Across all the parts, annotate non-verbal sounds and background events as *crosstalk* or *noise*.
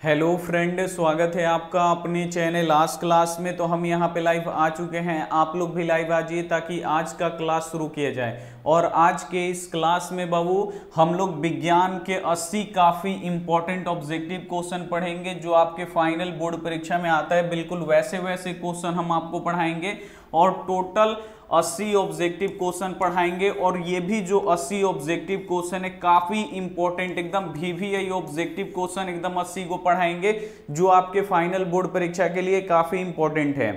Hello friend, स्वागत है आपका अपने चैनल लास्ट क्लास में। तो हम यहाँ पे लाइव आ चुके हैं। आप लोग भी लाइव आ जाइए ताकि आज का क्लास शुरू किया जाए। और आज के इस क्लास में बाबू, हम लोग विज्ञान के 80 काफ़ी इंपॉर्टेंट ऑब्जेक्टिव क्वेश्चन पढ़ेंगे, जो आपके फाइनल बोर्ड परीक्षा में आता है। बिल्कुल वैसे वैसे क्वेश्चन हम आपको पढ़ाएँगे। और टोटल 80 ऑब्जेक्टिव क्वेश्चन पढ़ाएँगे और ये भी जो 80 ऑब्जेक्टिव क्वेश्चन है, काफ़ी इंपॉर्टेंट एकदम वीवीआई ऑब्जेक्टिव क्वेश्चन, एकदम 80 को पढ़ाएँगे, जो आपके फाइनल बोर्ड परीक्षा के लिए काफ़ी इंपॉर्टेंट है।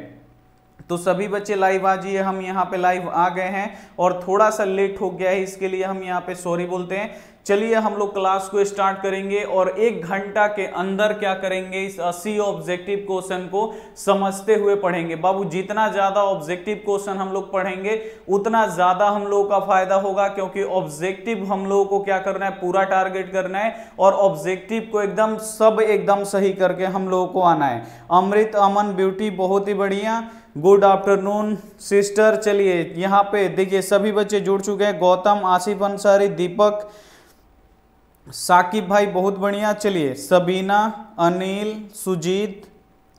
तो सभी बच्चे लाइव आ जाइए हम यहाँ पे लाइव आ गए हैं और थोड़ा सा लेट हो गया है, इसके लिए हम यहाँ पे सॉरी बोलते हैं। चलिए हम लोग क्लास को स्टार्ट करेंगे और एक घंटा के अंदर क्या करेंगे? इस 80 ऑब्जेक्टिव क्वेश्चन को समझते हुए पढ़ेंगे। बाबू, जितना ज़्यादा ऑब्जेक्टिव क्वेश्चन हम लोग पढ़ेंगे, उतना ज़्यादा हम लोगों का फ़ायदा होगा, क्योंकि ऑब्जेक्टिव हम लोगों को क्या करना है? पूरा टारगेट करना है और ऑब्जेक्टिव को एकदम, सब एकदम सही करके हम लोगों को आना है। अमृत, अमन ब्यूटी बहुत ही बढ़िया। गुड आफ्टरनून सिस्टर चलिए, यहाँ पे देखिए, सभी बच्चे जुड़ चुके हैं। गौतम, आसिफ अंसारी, दीपक साकिब भाई बहुत बढ़िया, चलिए। सबीना, अनिल, सुजीत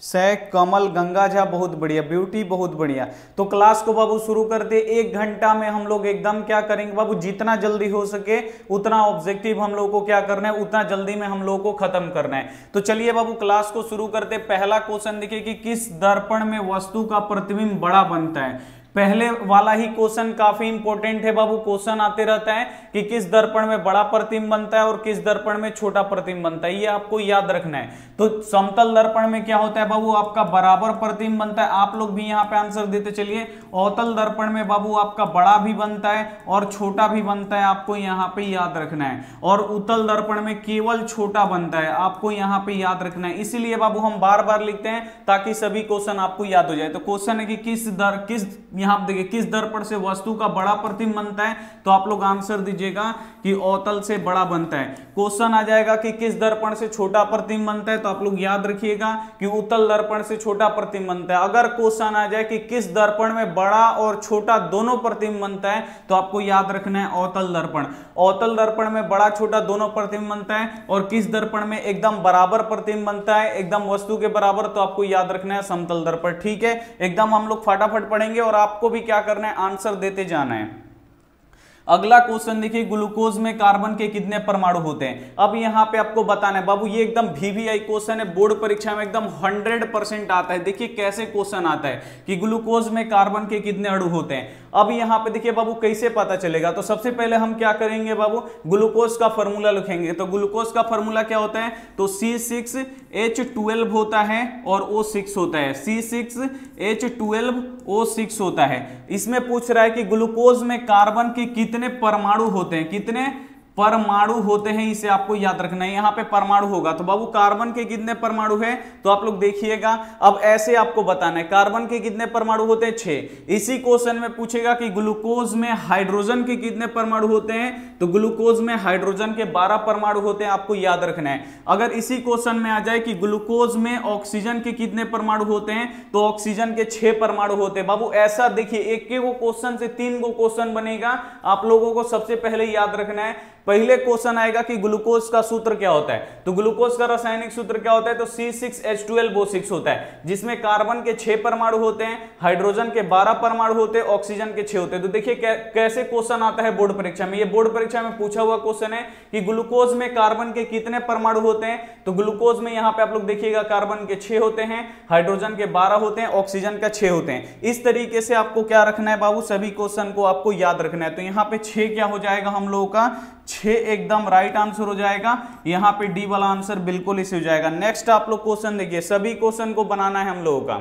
सैक कमल, गंगा झा बहुत बढ़िया, ब्यूटी बहुत बढ़िया। तो क्लास को बाबू शुरू कर दे एक घंटा में हम लोग एकदम क्या करेंगे? बाबू, जितना जल्दी हो सके, उतना ऑब्जेक्टिव हम लोग को क्या करना है, उतना जल्दी में हम लोग को खत्म करना है। तो चलिए बाबू, क्लास को शुरू करते, पहला क्वेश्चन देखिए कि किस दर्पण में वस्तु का प्रतिबिंब बड़ा बनता है। पहले वाला ही क्वेश्चन काफ़ी इंपॉर्टेंट है बाबू। क्वेश्चन आते रहता है कि किस दर्पण में बड़ा प्रतिम बनता है और किस दर्पण में छोटा प्रतिम बनता है, ये आपको याद रखना है। तो समतल दर्पण में क्या होता है बाबू? आपका बराबर प्रतिम बनता है। आप लोग भी यहाँ पे आंसर देते चलिए। अवतल दर्पण में बाबू आपका बड़ा भी बनता है और छोटा भी बनता है, आपको यहाँ पे याद रखना है। और उतल दर्पण में केवल छोटा बनता है, आपको यहाँ पे याद रखना है। इसीलिए बाबू हम बार बार लिखते हैं ताकि सभी क्वेश्चन आपको याद हो जाए। तो क्वेश्चन है कि किस दर, किस यहाँ आप देखिए, किस दर्पण से वस्तु का बड़ा प्रतिम बनता है तो आप लोग आंसर दीजिएगा कि अवतल से बड़ा बनता है। क्वेश्चन आ जाएगा कि किस दर्पण से छोटा प्रतिम बनता है तो आप लोग याद रखिएगा कि उत्तल दर्पण से छोटा प्रतिम बनता है। अगर क्वेश्चन आ जाए कि किस दर्पण में बड़ा और छोटा दोनों प्रतिम बनता है तो आपको याद रखना है अवतल दर्पण। अवतल दर्पण में बड़ा, छोटा दोनों प्रतिम बनता है और किस दर्पण में एकदम बराबर प्रतिम बनता है, एकदम वस्तु के बराबर तो आपको याद रखना है समतल दर्पण। ठीक है? एकदम हम लोग फटाफट पढ़ेंगे और आपको भी क्या करना है? आंसर देते जाना है। अगला क्वेश्चन देखिए ग्लूकोज में कार्बन के कितने परमाणु होते हैं? अब यहाँ पे आपको बताना है, बाबू, ये एकदम वीवीआई क्वेश्चन है बोर्ड परीक्षा में एकदम 100 परसेंट आता है। देखिए कैसे क्वेश्चन आता है कि ग्लूकोज में कार्बन के कितने अणु होते हैं? अब यहाँ पे देखिए बाबू, कैसे पता चलेगा? तो सबसे पहले हम क्या करेंगे बाबू? ग्लूकोज का फॉर्मूला लिखेंगे। तो ग्लूकोज का फॉर्मूला क्या होता है? तो सी सिक्स एच ट्वेल्व होता है और ओ सिक्स होता है। C six H twelve O six होता है। इसमें पूछ रहा है कि ग्लूकोज में कार्बन के कितने परमाणु होते हैं? कितने? परमाणु होते हैं, इसे आपको याद रखना है। यहाँ पे परमाणु होगा। तो बाबू, कार्बन के कितने परमाणु है? तो आप लोग देखिएगा। अब ऐसे आपको बताना है। कार्बन के कितने परमाणु होते हैं? छह। इसी क्वेश्चन में पूछेगा कि ग्लूकोज में हाइड्रोजन के कितने परमाणु होते हैं? तो ग्लूकोज में हाइड्रोजन के बारह परमाणु होते हैं, आपको याद रखना है। अगर इसी क्वेश्चन में आ जाए कि ग्लूकोज में ऑक्सीजन के कितने परमाणु होते हैं तो ऑक्सीजन के छह परमाणु होते हैं। बाबू, ऐसा देखिए एक के क्वेश्चन से तीन को क्वेश्चन बनेगा। आप लोगों को सबसे पहले याद रखना है पहले क्वेश्चन आएगा कि ग्लूकोज का सूत्र क्या होता है? तो ग्लूकोज का रासायनिक सूत्र क्या होता है? तो C6H12O6 होता है, जिसमें कार्बन के छह परमाणु होते हैं, हाइड्रोजन के बारह परमाणु होते हैं, ऑक्सीजन के छह होते हैं। तो देखिए कैसे क्वेश्चन आता है बोर्ड परीक्षा में? ये बोर्ड परीक्षा में पूछा हुआ क्वेश्चन है कि ग्लूकोज में कार्बन के कितने परमाणु होते हैं? तो ग्लूकोज में यहाँ पे आप लोग देखिएगा, कार्बन के छह होते हैं, हाइड्रोजन के बारह होते हैं, ऑक्सीजन का छह होते हैं। इस तरीके से आपको क्या रखना है बाबू? सभी क्वेश्चन को आपको याद रखना है। तो यहाँ पे छह क्या हो जाएगा हम लोगों का? छह एकदम राइट आंसर हो जाएगा। यहाँ पे डी वाला आंसर बिल्कुल इसे हो जाएगा। नेक्स्ट आप लोग क्वेश्चन देखिए। सभी क्वेश्चन को बनाना है हम लोगों का।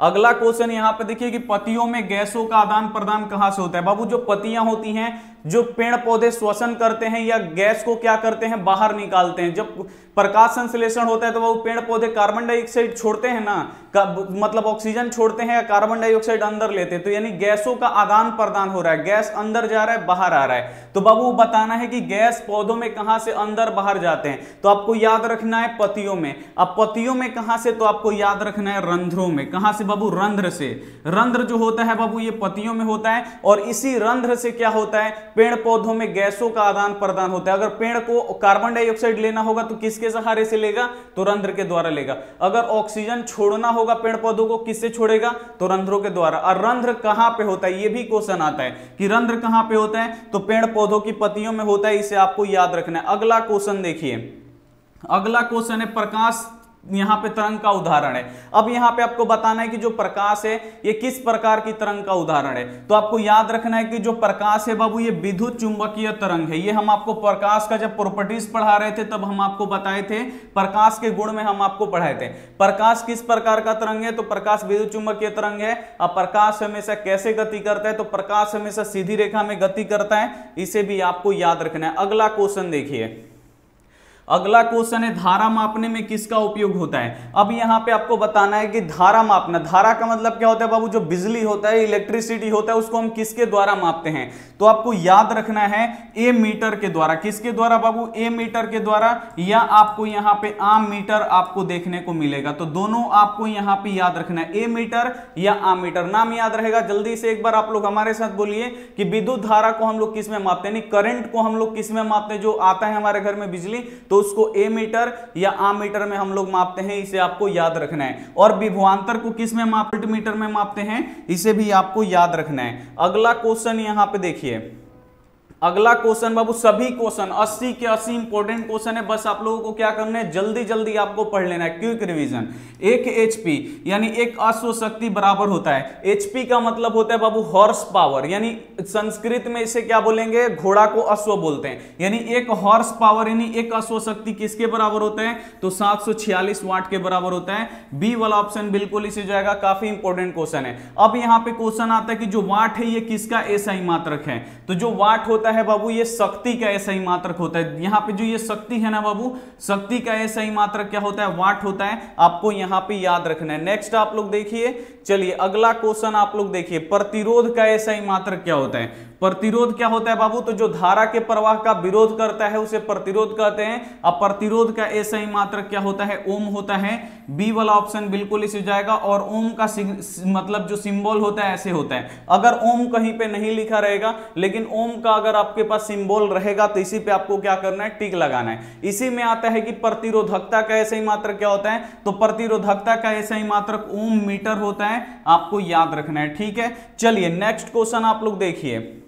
अगला क्वेश्चन यहाँ पे देखिए कि पतियों में गैसों का आदान प्रदान कहाँ से होता है? बाबू, जो पतियाँ होती हैं जो पेड़ पौधे श्वसन करते हैं या गैस को क्या करते हैं, बाहर निकालते हैं। जब प्रकाश संश्लेषण होता है तो वो पेड़ पौधे कार्बन डाइऑक्साइड छोड़ते हैं ना? मतलब ऑक्सीजन छोड़ते हैं या कार्बन डाइऑक्साइड अंदर लेते हैं? तो यानी गैसों का आदान प्रदान हो रहा है। गैस अंदर जा रहा है, बाहर आ रहा है। तो बाबू बताना है कि गैस पौधों में कहाँ से अंदर बाहर जाते हैं? तो आपको याद रखना है पतियों में। अब पतियों में कहाँ से? तो आपको याद रखना है रंध्रों में। कहाँ से बाबू? रंध्र से। रंध्र जो होता है बाबू, ये पतियों में होता है और इसी रंध्र से क्या होता है? पेड़ पौधों में गैसों का आदान प्रदान होता है। अगर पेड़ को कार्बन डाइऑक्साइड लेना होगा तो किसके सहारे से लेगा? तो रंध्र के द्वारा लेगा। अगर ऑक्सीजन छोड़ना होगा पेड़ पौधों को, किससे छोड़ेगा? तो रंध्रों के द्वारा। और रंध्र कहाँ पे होता है? ये भी क्वेश्चन आता है कि रंध्र कहाँ पे होता है? तो पेड़ पौधों की पतियों में होता है, इसे आपको याद रखना है। अगला क्वेश्चन देखिए। अगला क्वेश्चन है प्रकाश यहाँ पे तरंग का उदाहरण है। अब यहाँ पे आपको बताना है कि जो प्रकाश है, ये किस प्रकार की तरंग का उदाहरण है। तो आपको याद रखना है कि जो प्रकाश है बाबू, ये विद्युत चुंबकीय तरंग है। ये हम आपको प्रकाश का जब प्रॉपर्टीज़ पढ़ा रहे थे, तब हम आपको बताए थे, प्रकाश के गुण में हम आपको पढ़ाए थे। प्रकाश किस प्रकार का तरंग है? तो प्रकाश विद्युत चुंबकीय तरंग है। अब प्रकाश हमेशा कैसे गति करता है? तो प्रकाश हमेशा सीधी रेखा में गति करता है। इसे भी आपको याद रखना है। अगला क्वेश्चन देखिए। अगला क्वेश्चन है, धारा मापने में किसका उपयोग होता है? अब यहाँ पे आपको बताना है कि धारा मापना, धारा का मतलब क्या होता है बाबू? जो बिजली होता है इलेक्ट्रिसिटी होता है, उसको हम किसके द्वारा मापते हैं? तो आपको याद रखना है ए मीटर के द्वारा। किसके द्वारा बाबू? ए मीटर के द्वारा, या आपको यहाँ पे आम मीटर आपको देखने को मिलेगा। तो दोनों आपको यहाँ पे याद रखना है ए मीटर या आम मीटर नाम याद रहेगा, जल्दी से एक बार आप लोग हमारे साथ बोलिए कि विद्युत धारा को हम लोग किसमें मापते हैं? करंट को हम लोग किसमें मापते हैं? जो आता है हमारे घर में बिजली तो उसको ए मीटर या आ मीटर में हम लोग मापते हैं, इसे आपको याद रखना है। और विभवांतर को किसमें माप मीटर में मापते हैं, इसे भी आपको याद रखना है। अगला क्वेश्चन यहाँ पे देखिए। अगला क्वेश्चन बाबू, सभी क्वेश्चन 80 के 80 इंपॉर्टेंट क्वेश्चन है। बस आप लोगों को क्या करना है? जल्दी जल्दी आपको पढ़ लेना है। क्विक रिवीजन एक एचपी यानी एक अश्व शक्ति बराबर होता है। एचपी का मतलब होता है बाबू हॉर्स पावर यानी संस्कृत में इसे क्या बोलेंगे? घोड़ा को अश्व बोलते हैं। यानी एक हॉर्स पावर यानी एक अश्व शक्ति किसके बराबर होता है? तो सात सौ छियालीस वाट के बराबर होता है। बी वाला ऑप्शन बिल्कुल इसे जाएगा। काफ़ी इंपॉर्टेंट क्वेश्चन है। अब यहाँ पे क्वेश्चन आता है कि जो वाट है, ये किसका ऐसा ही मात्रक है? तो जो वाट होता होता है बाबू, ये शक्ति का ऐसा ही मात्रक होता है। यहाँ पे जो ये शक्ति है ना बाबू, शक्ति का ऐसा ही मात्रक क्या होता है? वाट होता है? आपको यहाँ पे याद रखना है। नेक्स्ट आप लोग देखिए चलिए, अगला क्वेश्चन आप लोग देखिए। प्रतिरोध का ऐसा ही मात्रक क्या होता है? प्रतिरोध क्या होता है बाबू? तो जो धारा के प्रवाह का विरोध करता है, उसे प्रतिरोध कहते हैं। अब प्रतिरोध का ऐसा ही मात्र क्या होता है? ओम होता है। बी वाला ऑप्शन बिल्कुल इसे जाएगा और ओम का मतलब जो सिंबल होता है, ऐसे होता है। अगर ओम कहीं पे नहीं लिखा रहेगा, लेकिन ओम का अगर आपके पास सिंबल रहेगा तो इसी पे आपको क्या करना है? टिक लगाना है। इसी में आता है कि प्रतिरोधकता का ऐसा ही मात्र क्या होता है? तो प्रतिरोधकता का ऐसा ही मात्र ओम मीटर होता है। आपको याद रखना है, ठीक है? चलिए नेक्स्ट क्वेश्चन आप लोग देखिए।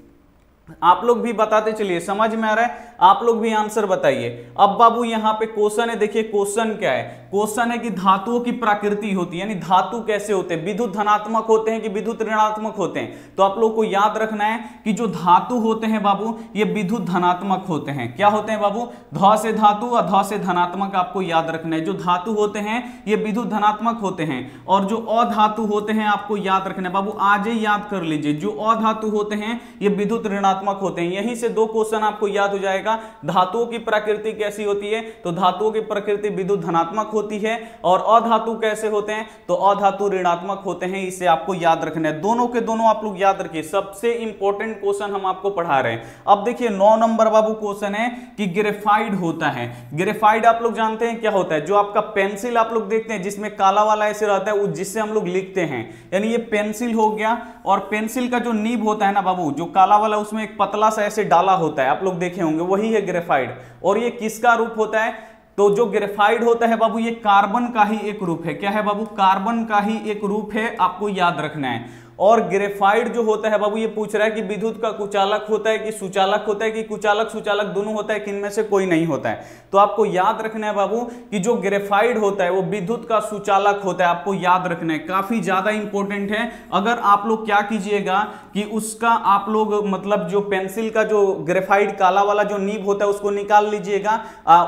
आप लोग भी बताते चलिए, समझ में आ रहा है? आप लोग भी आंसर बताइए। अब बाबू, यहाँ पे क्वेश्चन है, देखिए क्वेश्चन क्या है? क्वेश्चन है कि धातुओं की प्रकृति होती है, यानी धातु कैसे होते हैं? विद्युत धनात्मक होते हैं कि विद्युत ऋणात्मक होते हैं? तो आप लोग को याद रखना है कि जो धातु होते हैं बाबू, ये विद्युत धनात्मक होते हैं। क्या होते हैं बाबू? ध से धातु और ध से धनात्मक आपको याद रखना है। जो धातु होते हैं, ये विद्युत धनात्मक होते हैं। और जो अधातु होते हैं, आपको याद रखना है। बाबू, आज ही याद कर लीजिए, जो अधातु होते हैं, ये विद्युत ऋणात्मक होते हैं। यहीं से दो क्वेश्चन आपको याद हो जाएगा। धातुओं की प्रकृति कैसी होती है? तो धातुओं की प्रकृति विद्युत धनात्मक होती है और अधातु कैसे होते हैं? तो अधातु ऋणात्मक होते हैं, इसे आपको याद रखना है। दोनों के दोनों आप लोग याद रखिए। सबसे इंपॉर्टेंट क्वेश्चन हम आपको पढ़ा रहे हैं। अब देखिए, नौ नंबर बाबू क्वेश्चन है कि ग्रेफाइड होता है। ग्रेफाइड आप लोग जानते हैं क्या होता है? जो आपका पेंसिल आप लोग देखते हैं, जिसमें काला वाला ऐसे रहता है जिससे हम लोग लिखते हैं। यानी ये पेंसिल हो गया और पेंसिल का जो नीब होता है ना बाबू, जो काला वाला, उसमें एक पतला सा ऐसे डाला होता है। आप लोग देखे होंगे, वही है ग्रेफाइड और ये किसका रूप होता है? तो जो ग्रेफाइड होता है बाबू, ये कार्बन का ही एक रूप है। क्या है बाबू? कार्बन का ही एक रूप है, आपको याद रखना है। और ग्रेफाइड जो होता है, बाबू ये पूछ रहा है कि विद्युत का कुचालक होता है कि सुचालक होता है कि कुचालक, सुचालक दोनों होता है, किनमें से कोई नहीं होता है। तो आपको याद रखना है बाबू कि जो ग्रेफाइड होता है, वो विद्युत का सुचालक होता है, आपको याद रखना है। काफ़ी ज़्यादा इंपॉर्टेंट है। अगर आप लोग क्या कीजिएगा कि उसका आप लोग मतलब जो पेंसिल का जो ग्रेफाइड, काला वाला जो नीब होता है, उसको निकाल लीजिएगा।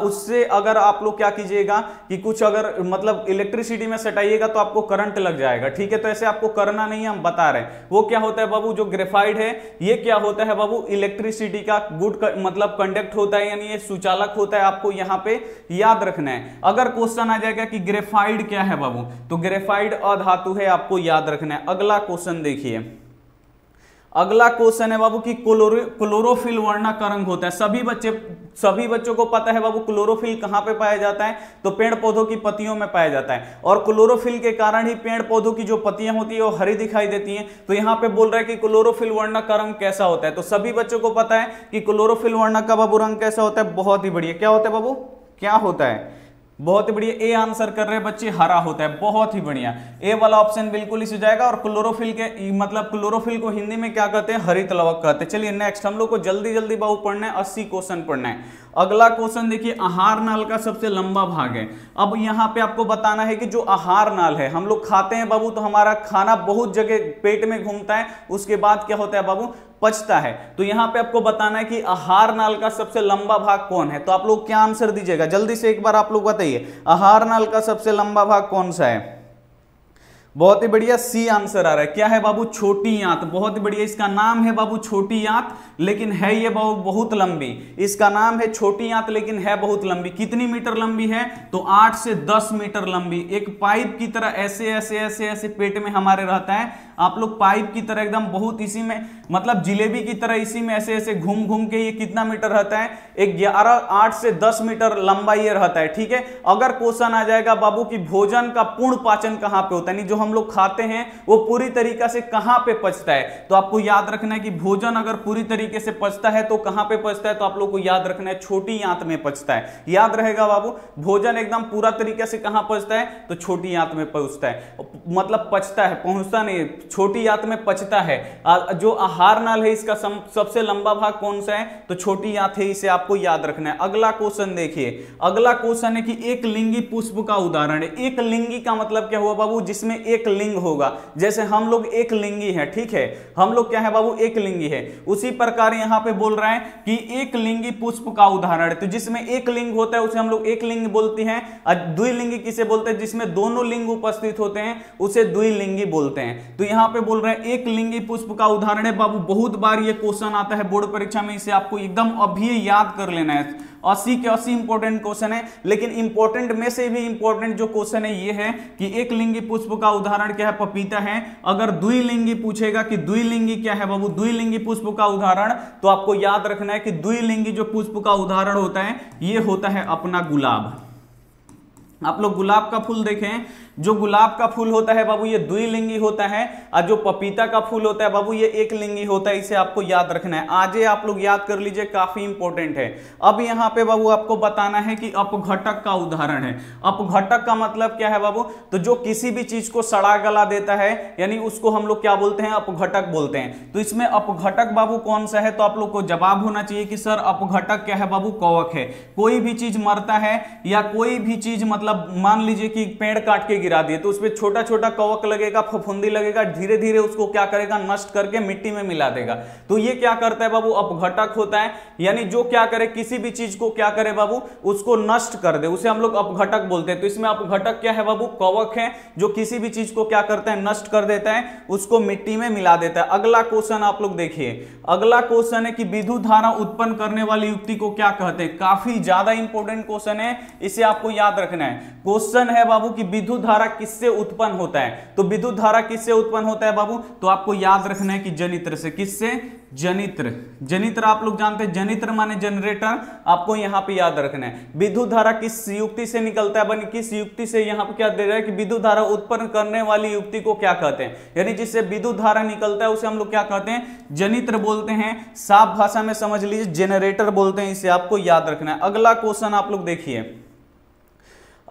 उससे अगर आप लोग क्या कीजिएगा कि कुछ अगर मतलब इलेक्ट्रिसिटी में सटाइएगा तो आपको करंट लग जाएगा। ठीक है तो ऐसे आपको करना नहीं है, हम बता बता रहे हैं। वो क्या होता है बाबू? जो ग्रेफाइड है, ये क्या होता है बाबू? इलेक्ट्रिसिटी का गुड मतलब कंडक्ट होता है, यानी ये सुचालक होता है आपको यहाँ पे याद रखना है। अगर क्वेश्चन आ जाएगा कि ग्रेफाइड क्या है बाबू? तो ग्रेफाइड अधातु है, आपको याद रखना है। अगला क्वेश्चन देखिए। अगला क्वेश्चन है बाबू कि क्लोरोफिल वर्णक का रंग होता है। सभी बच्चे, सभी बच्चों को पता है बाबू क्लोरोफिल कहाँ पे पाया जाता है? तो पेड़ पौधों की पत्तियों में पाया जाता है। और क्लोरोफिल के कारण ही पेड़ पौधों की जो पत्तियाँ होती है, वो हरी दिखाई देती हैं। तो यहाँ पे बोल रहा है कि क्लोरोफिल वर्णक का रंग कैसा होता है? तो सभी बच्चों को पता है कि क्लोरोफिल वर्णक का बाबू रंग कैसा होता है? बहुत ही बढ़िया। क्या होता है बाबू? क्या होता है? बहुत ही बढ़िया ए आंसर कर रहे बच्चे, हरा होता है, बहुत ही बढ़िया। ए वाला ऑप्शन बिल्कुल इस जाएगा और क्लोरोफिल के मतलब क्लोरोफिल को हिंदी में क्या कहते हैं? हरित लवक कहते हैं। चलिए नेक्स्ट हम लोग को जल्दी जल्दी बाबू पढ़ना है, अस्सी क्वेश्चन पढ़ना है। अगला क्वेश्चन देखिए, आहार नाल का सबसे लंबा भाग है। अब यहाँ पे आपको बताना है कि जो आहार नाल है, हम लोग खाते हैं बाबू तो हमारा खाना बहुत जगह पेट में घूमता है, उसके बाद क्या होता है बाबू? पचता है। तो यहाँ पे आपको बताना है कि आहार नाल का सबसे लंबा भाग कौन है? तो आप लोग क्या आंसर दीजिएगा? जल्दी से एक बार आप लोग बताइए, आहार नाल का सबसे लंबा भाग कौन सा है? बहुत ही बढ़िया सी आंसर आ रहा है। क्या है बाबू? छोटी आंत बहुत ही बढ़िया। इसका नाम है बाबू छोटी आंत लेकिन है ये बाबू बहुत लंबी। इसका नाम है छोटी आंत लेकिन है बहुत लंबी। कितनी मीटर लंबी है? तो 8 से 10 मीटर लंबी। एक पाइप की तरह ऐसे ऐसे ऐसे ऐसे पेट में हमारे रहता है। आप लोग पाइप की तरह एकदम बहुत इसी में मतलब जिलेबी की तरह इसी में ऐसे ऐसे घूम घूम के ये कितना मीटर रहता है? एक ग्यारह, आठ से दस मीटर लंबा ये रहता है, ठीक है? अगर क्वेश्चन आ जाएगा बाबू की भोजन का पूर्ण पाचन कहाँ पे होता है? जो हम लोग खाते हैं, वो पूरी तरीका से कहाँ पे पचता है? तो आपको याद रखना है कि भोजन अगर पूरी तरीके से पचता है तो कहाँ पे पचता है? तो आप लोग को याद रखना है, छोटी आंत में पचता है। याद रहेगा बाबू, भोजन एकदम पूरा तरीके से कहाँ पचता है? तो छोटी आंत में पहुँचता है। मतलब पचता है, पहुँचता नहीं छोटी आंत में पचता है। जो आहार नाल है, इसका सबसे लंबा भाग कौन सा है? तो छोटी आंत है, इसे आपको याद रखना है। अगला क्वेश्चन देखिए। अगला क्वेश्चन है कि एक लिंगी पुष्प का उदाहरण है। एक लिंगी का मतलब क्या हुआ बाबू? जिसमें एक लिंग होगा। जैसे हम लोग एक लिंगी है, ठीक है? हम लोग क्या है बाबू? एक लिंगी है। उसी प्रकार यहाँ पे बोल रहा है कि एक लिंगी पुष्प का उदाहरण तो जिसमें एक लिंग होता है, उसे हम लोग एक लिंग बोलते हैं। द्विलिंगी किसे बोलते हैं? जिसमें दोनों लिंग उपस्थित होते हैं, उसे द्विलिंगी बोलते हैं। तो यहाँ पे बोल रहे हैं, एक लिंगी पुष्प का उदाहरण है। बाबू, बहुत बार ये क्वेश्चन आता है बोर्ड परीक्षा में, इसे आपको एकदम अभी याद कर लेना है। अस्सी के अस्सी इंपॉर्टेंट क्वेश्चन है। लेकिन इंपोर्टेंट में से भी इंपोर्टेंट जो क्वेश्चन है, ये है कि एक लिंगी पुष्प का उदाहरण क्या है? पपीता है। अगर द्विलिंगी पूछेगा कि द्विलिंगी क्या है बाबू? द्विलिंगी पुष्प का उदाहरण तो आपको याद रखना है कि द्विलिंगी जो पुष्प का उदाहरण होता है, ये होता है अपना गुलाब। आप लोग गुलाब का फूल देखें। जो गुलाब का फूल होता है बाबू, ये द्विलिंगी होता है, और जो पपीता का फूल होता है बाबू, ये एक लिंगी होता है, इसे आपको याद रखना है। आज आप लोग याद कर लीजिए, काफ़ी इंपॉर्टेंट है। अब यहाँ पे बाबू आपको बताना है कि अपघटक का उदाहरण है। अपघटक का मतलब क्या है बाबू? तो जो किसी भी चीज़ को सड़ा गला देता है, यानी उसको हम लोग क्या बोलते हैं? अपघटक बोलते हैं। तो इसमें अपघटक बाबू कौन सा है? तो आप लोग को जवाब होना चाहिए कि, सर, अपघटक क्या है बाबू? कवक है। कोई भी चीज़ मरता है, या कोई भी चीज़ मतलब मान लीजिए कि पेड़ काट के गिरा दिए तो उसमें छोटा छोटा कवक लगेगा, फफुंदी लगेगा धीरे धीरे उसको क्या करेगा, नष्ट करके मिट्टी में मिला देगा। तो ये क्या करता है बाबू? अपघटक होता है। यानी जो क्या करे, किसी भी चीज़ को क्या करे बाबू? उसको नष्ट कर दे। उसे हम लोग अपघटक बोलते हैं। तो इसमें अपघटक क्या है बाबू? कवक है, जो किसी भी चीज़ को क्या करता है, नष्ट कर देता है, उसको मिट्टी में मिला देता है। अगला क्वेश्चन आप लोग देखिए। अगला क्वेश्चन है कि विद्युत धारा उत्पन्न करने वाली युक्ति को क्या कहते हैं? काफ़ी ज़्यादा इंपॉर्टेंट क्वेश्चन है। इसे आपको याद रखना है। क्वेश्चन है बाबू की विद्युत धारा किससे उत्पन्न होता है? तो विद्युत धारा किससे उत्पन्न होता है बाबू? तो आपको याद रखना है कि जनित्र से किससे? जनित्र। जनित्र आप लोग जानते हैं, जनित्र माने जनरेटर। आपको यहाँ पे याद रखना है। विद्युत धारा किस युक्ति से निकलता है बनी? किस युक्ति से यहाँ पे क्या दे रहा है कि विद्युत धारा उत्पन्न करने वाली युक्ति को क्या कहते हैं? यानी जिससे विद्युत धारा निकलता है, उसे हम लोग क्या कहते हैं? जनित्र बोलते हैं। साफ़ भाषा में समझ लीजिए, जेनरेटर बोलते हैं इसे। आपको याद रखना है। अगला क्वेश्चन आप लोग देखिए।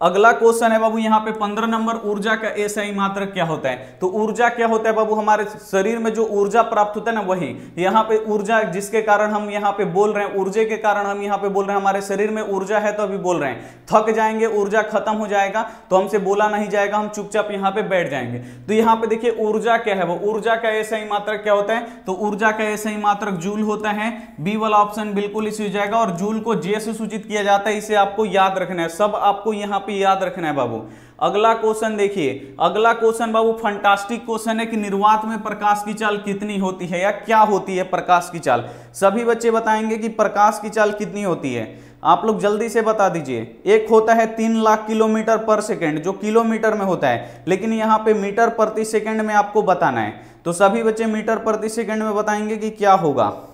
अगला क्वेश्चन है बाबू, यहाँ पे पंद्रह नंबर, ऊर्जा का ही मात्र क्या होता है? तो ऊर्जा क्या होता है बाबू, हमारे शरीर में जो ऊर्जा प्राप्त होता है ना, वही। यहाँ पे ऊर्जा जिसके कारण हम यहाँ पे बोल रहे हैं, ऊर्जा के कारण हम यहाँ पे बोल रहे हैं, हमारे शरीर में ऊर्जा है तो अभी बोल रहे हैं। थक जाएँगे, ऊर्जा खत्म हो जाएगा तो हमसे बोला नहीं जाएगा, हम चुपचाप यहाँ पे बैठ जाएँगे। तो यहाँ पे देखिए, ऊर्जा क्या है वो? ऊर्जा का ही मात्रक क्या होता है? तो ऊर्जा का ही मात्रक जूल होता है। बी वाला ऑप्शन बिल्कुल इसी हो जाएगा और जूल को जे से सूचित किया जाता है, इसे आपको याद रखना है। सब आपको यहाँ पे याद रखना है बाबू। अगला क्वेश्चन देखिए। अगला क्वेश्चन बाबू फंटास्टिक क्वेश्चन है कि निर्वात में प्रकाश की चाल कितनी होती है या क्या होती है प्रकाश की चाल? सभी बच्चे बताएँगे कि प्रकाश की चाल कितनी होती है। आप लोग जल्दी से बता दीजिए। एक होता है तीन लाख किलोमीटर पर सेकेंड, जो किलोमीटर में होता है। लेकिन यहाँ पे मीटर प्रति सेकेंड में आपको बताना है। तो सभी बच्चे मीटर प्रति सेकेंड में बताएँगे कि क्या होगा।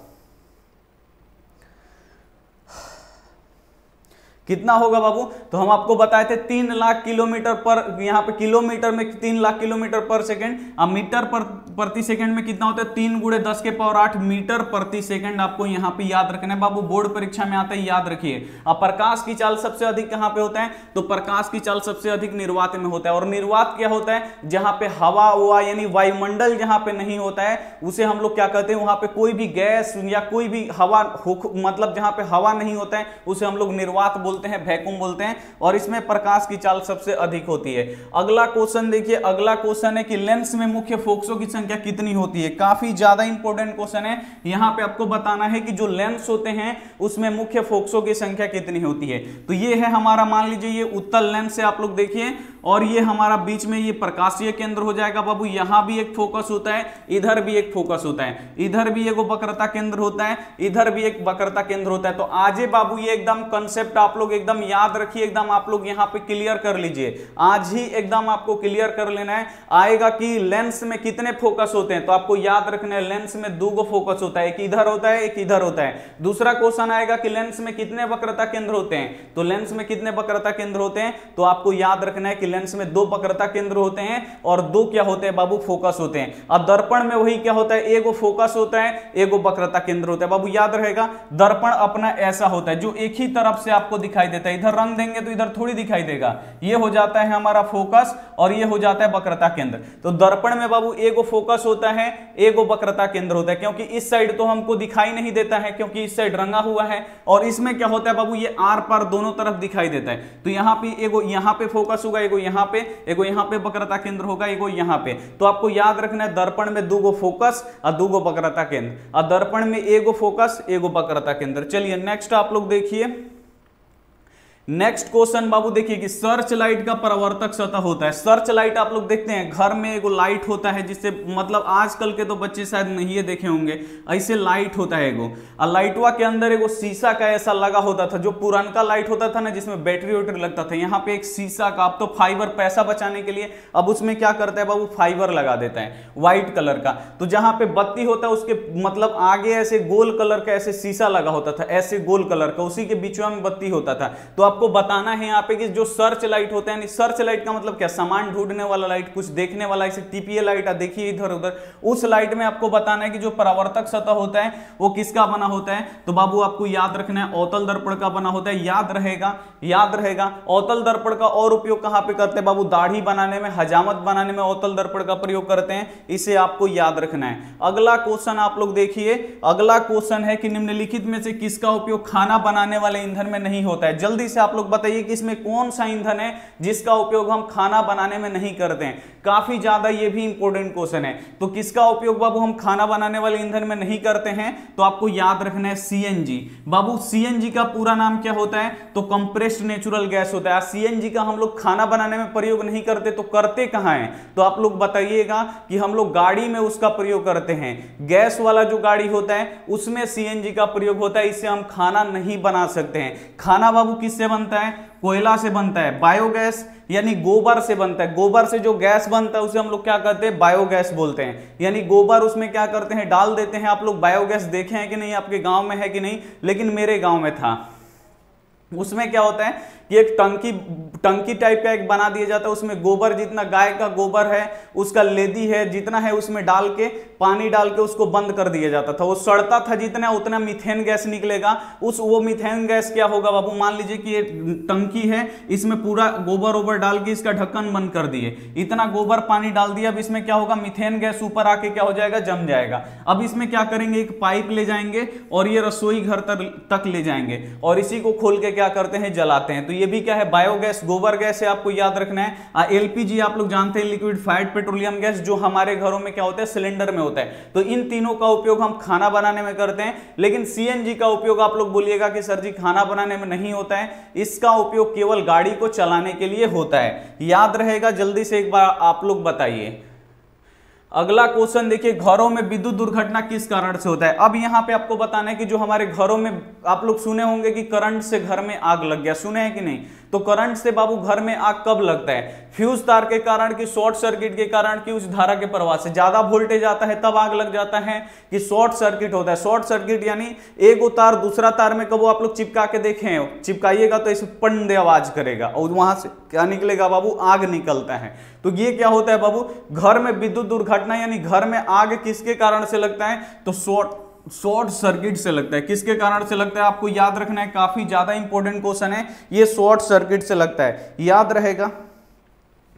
कितना होगा बाबू? तो हम आपको बताए थे तीन लाख किलोमीटर पर, यहाँ पे किलोमीटर में तीन लाख किलोमीटर पर सेकंड, अब मीटर पर, प्रति सेकंड में कितना होता है? तीन गुड़े दस के पावर आठ मीटर प्रति सेकंड आपको यहाँ पे याद रखना है। बाबू, बोर्ड परीक्षा में आता है, याद रखिए। अब प्रकाश की चाल सबसे अधिक कहाँ पे होता है? तो प्रकाश की चाल सबसे अधिक निर्वात में होता है। और निर्वात क्या होता है? जहाँ पे हवा हुआ यानी वायुमंडल जहाँ पे नहीं होता है, उसे हम लोग क्या कहते हैं? वहाँ पे कोई भी गैस या कोई भी हवा मतलब जहाँ पे हवा नहीं होता है, उसे हम लोग निर्वात बोलते बोलते हैं वैक्यूम बोलते हैं, और इसमें प्रकाश की चाल सबसे अधिक होती है। अगला क्वेश्चन देखिए, अगला क्वेश्चन है कि लेंस में मुख्य फोक्सो की संख्या कितनी होती है? काफ़ी ज़्यादा इंपॉर्टेंट क्वेश्चन है। यहाँ पर आपको बताना है कि जो लेंस होते हैं, उसमें मुख्य फोक्सो की संख्या कितनी होती है? तो ये है हमारा, मान लीजिए ये उत्तल लेंस से आप लोग देखिए। और ये हमारा बीच में ये प्रकाशीय केंद्र हो जाएगा बाबू। यहाँ भी एक फोकस होता है, इधर भी एक फोकस होता है। इधर भी एक वक्रता केंद्र होता है, इधर भी एक वक्रता केंद्र होता है। तो आजे बाबू ये एकदम कंसेप्ट आप लोग एकदम याद रखिए, एकदम आप लोग यहाँ पे क्लियर कर लीजिए। आज ही एकदम आपको क्लियर कर लेना है। आएगा कि लेंस में कितने फोकस होते हैं? तो आपको याद रखना है लेंस में दो फोकस होता है। एक इधर होता है, एक इधर होता है। दूसरा क्वेश्चन आएगा कि लेंस में कितने वक्रता केंद्र होते हैं? तो लेंस में कितने वक्रता केंद्र होते हैं? तो आपको याद रखना है कि लेंस में दो वक्रता केंद्र होते हैं और दो क्या होते हैं बाबू फोकस होते हैं। अब दर्पण में वही क्या होता है? एगो फोकस होता है, एगो वक्रता केंद्र होता है। बाबू, याद रहेगा, दर्पण अपना ऐसा होता है, जो एक ही तरफ़ से आपको दिखाई देता है। इधर रंग देंगे तो इधर थोड़ी दिखाई देगा। ये हो जाता है हमारा फोकस और ये हो जाता है वक्रता केंद्र। तो दर्पण में बाबू, एगो फोकस होता है, एगो वक्रता केंद्र होता है, क्योंकि इस साइड तो हमको दिखाई नहीं देता है, क्योंकि इस साइड रंगा हुआ है और इसमें क्या होता है बाबू, ये आर पर दोनों तरफ़ दिखाई देता है। तो यहाँ पे, एगो यहाँ पे फोकस होगा, एगो यहाँ पे, एगो यहाँ पे वक्रता केंद्र होगा, एगो यहाँ पे। तो आपको याद रखना है, दर्पण में दो फोकस और दो वक्रता केंद्र। और दर्पण में एगो फोकस एगो वक्रता केंद्र। चलिए नेक्स्ट आप लोग देखिए। नेक्स्ट क्वेश्चन बाबू, देखिए कि सर्च लाइट का परावर्तक सतह होता है। सर्च लाइट आप लोग देखते हैं, घर में एगो लाइट होता है जिससे मतलब आजकल के तो बच्चे शायद नहीं देखे होंगे, ऐसे लाइट होता है एगो। और लाइटवा के अंदर एगो शीशा का ऐसा लगा होता था, जो पुरानका लाइट होता था ना, जिसमें बैटरी वैटरी लगता था। यहाँ पे एक शीशा का, अब तो फाइबर पैसा बचाने के लिए, अब उसमें क्या करता है बाबू? फाइबर लगा देता है व्हाइट कलर का। तो जहाँ पे बत्ती होता है, उसके मतलब आगे ऐसे गोल कलर का ऐसे शीशा लगा होता था, ऐसे गोल कलर का, उसी के बीचवा में बत्ती होता था। तो आप आपको बताना है यहाँ पे कि जो सर्च लाइट होता है सर्च लाइट का मतलब क्या? सामान ढूँढने वाला लाइट कुछ देखने वाला, ऐसे टीपीए लाइट देखिए इधर उधर। उस लाइट में आपको बताना है कि जो परावर्तक सतह होता है, वो किसका बना होता है? तो बाबू, आपको याद रखना है औतल दर्पण का बना होता है। याद रहेगा याद रहेगा। औतल दर्पण का और उपयोग कहाँ पे करते हैं बाबू? दाढ़ी बनाने में, हजामत बनाने में औतल दर्पण का प्रयोग करते हैं। इसे आपको याद रखना है। अगला क्वेश्चन आप लोग देखिए। अगला क्वेश्चन है कि निम्नलिखित में से किसका उपयोग खाना बनाने वाले ईंधन में नहीं होता है? जल्दी से आप लोग बताइए कि इसमें कौन सा ईंधन है जिसका उपयोग हम खाना बनाने में नहीं करते हैं? काफ़ी ज़्यादा ये भी इंपॉर्टेंट क्वेश्चन है। तो किसका उपयोग बाबू हम खाना बनाने वाले ईंधन में नहीं करते हैं? तो आपको याद रखना है सीएनजी बाबू सीएनजी का पूरा नाम क्या होता है? तो कंप्रेस्ड नेचुरल गैस होता है। सीएनजी का हम लोग खाना बनाने में प्रयोग नहीं करते तो करते कहाँ है? तो आप लोग बताइएगा कि हम लोग गाड़ी में उसका प्रयोग करते हैं। गैस वाला जो गाड़ी होता है, उसमें सीएनजी का प्रयोग होता है। इससे हम खाना नहीं बना सकते हैं। खाना बाबू किससे बनता है, कोयला से बनता है बायोगैस यानी गोबर से बनता है। गोबर से जो गैस बनता है, उसे हम लोग क्या करते हैं? बायोगैस बोलते हैं। यानी गोबर उसमें क्या करते हैं? डाल देते हैं। आप लोग बायोगैस देखे हैं कि नहीं? आपके गाँव में है कि नहीं? लेकिन मेरे गाँव में था। उसमें क्या होता है? कि एक टंकी टंकी टाइप का एक बना दिया जाता है, उसमें गोबर, जितना गाय का गोबर है, उसका लेदी है, जितना है उसमें डाल के, पानी डाल के उसको बंद कर दिया जाता था। वो सड़ता था जितना, उतना मिथेन गैस निकलेगा। उस, वो मिथेन गैस क्या होगा बाबू? मान लीजिए कि ये टंकी है, इसमें पूरा गोबर ओबर डाल के इसका ढक्कन बंद कर दिए। इतना गोबर पानी डाल दिया, अब इसमें क्या होगा? मिथेन गैस ऊपर आके क्या हो जाएगा? जम जाएगा। अब इसमें क्या करेंगे? एक पाइप ले जाएँगे और ये रसोई घर तक ले जाएँगे। और इसी को खोल के क्या करते हैं? जलाते हैं। तो ये भी क्या है? बायोगैस गोबर गैस है, आपको याद रखना है। एलपीजी आप लोग जानते हैं लिक्विड फाइड पेट्रोलियम गैस जो हमारे घरों में क्या होता है? सिलेंडर में होता है। तो इन तीनों का उपयोग हम खाना बनाने में करते हैं। लेकिन सीएनजी का उपयोग आप लोग बोलिएगा कि, सर जी, खाना बनाने में नहीं होता है। इसका उपयोग केवल गाड़ी को चलाने के लिए होता है। याद रहेगा, जल्दी से एक बार आप लोग बताइए। अगला क्वेश्चन देखिए, घरों में विद्युत दुर्घटना किस कारण से होता है? अब यहाँ पे आपको बताना है कि जो हमारे घरों में आप लोग सुने होंगे कि करंट से घर में आग लग गया। सुने हैं कि नहीं? तो करंट से बाबू घर में आग कब लगता है? फ्यूज तार के कारण कि शॉर्ट सर्किट के कारण कि उस धारा के प्रवाह से? ज़्यादा वोल्टेज आता है, तब आग लग जाता है कि शॉर्ट सर्किट होता है। शॉर्ट सर्किट यानी एक तार दूसरा तार में कब आप लोग चिपका के देखे चिपकाइएगा तो इसे पंडे आवाज़ करेगा और वहाँ से क्या निकलेगा बाबू? आग निकलता है। तो ये क्या होता है बाबू? घर में विद्युत दुर्घटना यानी घर में आग किसके कारण से लगता है? तो शॉर्ट शॉर्ट सर्किट से लगता है। किसके कारण से लगता है? आपको याद रखना है, काफ़ी ज़्यादा इंपॉर्टेंट क्वेश्चन है। ये शॉर्ट सर्किट से लगता है। याद रहेगा?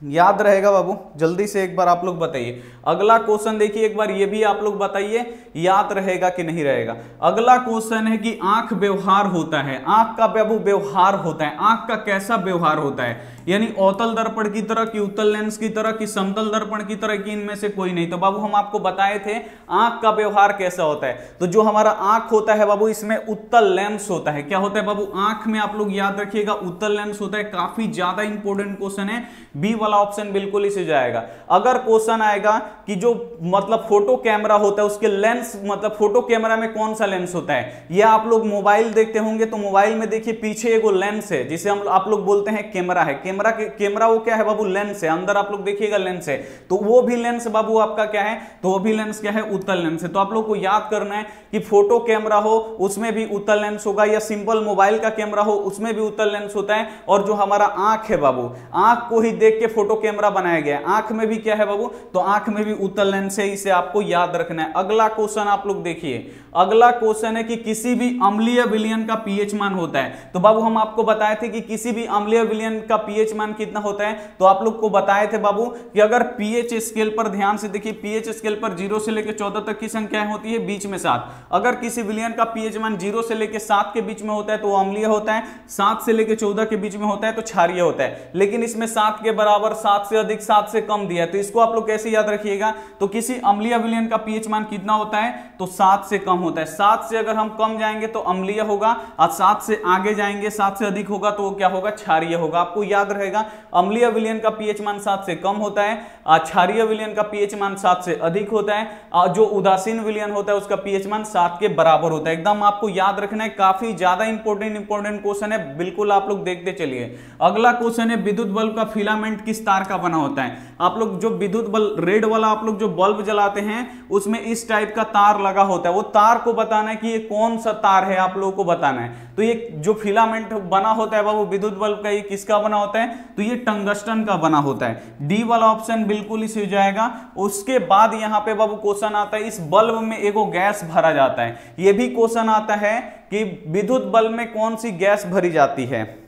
याद रहेगा बाबू? जल्दी से एक बार आप लोग बताइए। अगला क्वेश्चन देखिए, एक बार ये भी आप लोग बताइए, याद रहेगा कि नहीं रहेगा? अगला क्वेश्चन है कि आँख व्यवहार होता है। आँख का बाबू व्यवहार होता है? आँख का कैसा व्यवहार होता है? यानी अवतल दर्पण की तरह की उत्तल लेंस की तरह की समतल दर्पण की तरह की इनमें से कोई नहीं? तो बाबू, हम आपको बताए थे, आँख का व्यवहार कैसा होता है? तो जो हमारा आँख होता है बाबू, इसमें उत्तल लेंस होता है। क्या होता है बाबू? आँख में आप लोग याद रखिएगा, उत्तल लेंस होता है। काफ़ी ज़्यादा इंपॉर्टेंट क्वेश्चन है। बी वाला ऑप्शन बिल्कुल इसे जाएगा। अगर क्वेश्चन आएगा कि जो मतलब फ़ोटो कैमरा होता है, उसके लेंस मतलब फ़ोटो कैमरा में कौन सा लेंस होता है? ये आप लोग मोबाइल देखते होंगे तो मोबाइल में देखिए पीछे एगो लेंस है, जिसे हम आप लोग बोलते हैं कैमरा है। कैमरा कैमरा वो क्या है बाबू? लेंस है। अंदर आप लोग देखिएगा लेंस है। तो वो भी लेंस बाबू आपका क्या है? तो वो भी लेंस क्या है? उत्तल लेंस है। तो आप लोग को याद करना है कि फ़ोटो कैमरा हो, उसमें भी उत्तल लेंस होगा, या सिंपल मोबाइल का कैमरा हो, उसमें भी उत्तल लेंस होता है। और जो हमारा आँख है बाबू, आँख को ही देख के फ़ोटो कैमरा बनाया गया आँख में भी क्या है बाबू? तो आँख में भी उत्तल लेंस है इसे आपको याद रखना है। अगला क्वेश्चन आप लोग देखिए। अगला क्वेश्चन है कि किसी भी अम्लीय विलियन का पीएच मान होता है। तो बाबू, हम आपको बताए थे कि किसी भी अम्लीय विलियन का पीएच मान कितना होता है? तो आप लोग को बताए थे बाबू कि अगर पीएच स्केल पर, ध्यान से देखिए, पीएच स्केल पर ज़ीरो से लेकर चौदह तक की संख्या होती है बीच में सात। अगर किसी विलियन का पीएच मान ज़ीरो से लेकर सात के बीच में होता है तो अम्लीय होता है। सात से लेकर चौदह के बीच में होता है तो क्षारीय होता है। लेकिन इसमें सात के बराबर सात से अधिक, सात से कम दिया है। तो इसको आप लोग कैसे याद रखिएगा? तो किसी अम्लीय विलियन का पीएच मान कितना होता है? तो सात से कम होता है। सात से अगर हम कम जाएँगे तो अम्लीय होगा और सात से आगे जाएँगे, सात से अधिक होगा तो वो क्या होगा? क्षारीय होगा। आपको याद रहेगा, अम्लीय विलियन का पीएच मान सात से कम होता है क्षारीय विलियन का पीएच मान सात से अधिक होता है और जो उदासीन विलियन होता है उसका पीएच मान सात के बराबर होता है। एकदम आपको याद रखना है, काफ़ी ज़्यादा इंपॉर्टेंट इंपॉर्टेंट क्वेश्चन है। बिल्कुल आप लोग देखते चलिए। अगला क्वेश्चन है, विद्युत बल्ब का फिलामेंट किस तार का बना होता है? आप लोग जो विद्युत बल्ब, रेड वाला आप लोग जो बल्ब जलाते हैं, उसमें इस टाइप का तार लगा होता है। वो तार को बताना है कि ये कौन सा तार है, आप लोगों को बताना है। तो ये जो फिलामेंट बना होता है बाबू विद्युत बल्ब का ये किसका बना होता है? तो ये टंगस्टन का बना होता है। डी वाला ऑप्शन बिल्कुल इसी हो जाएगा। उसके बाद यहाँ पे बाबू क्वेश्चन आता है, इस बल्ब में एगो गैस भरा जाता है। ये भी क्वेश्चन आता है कि विद्युत बल्ब में कौन सी गैस भरी जाती है?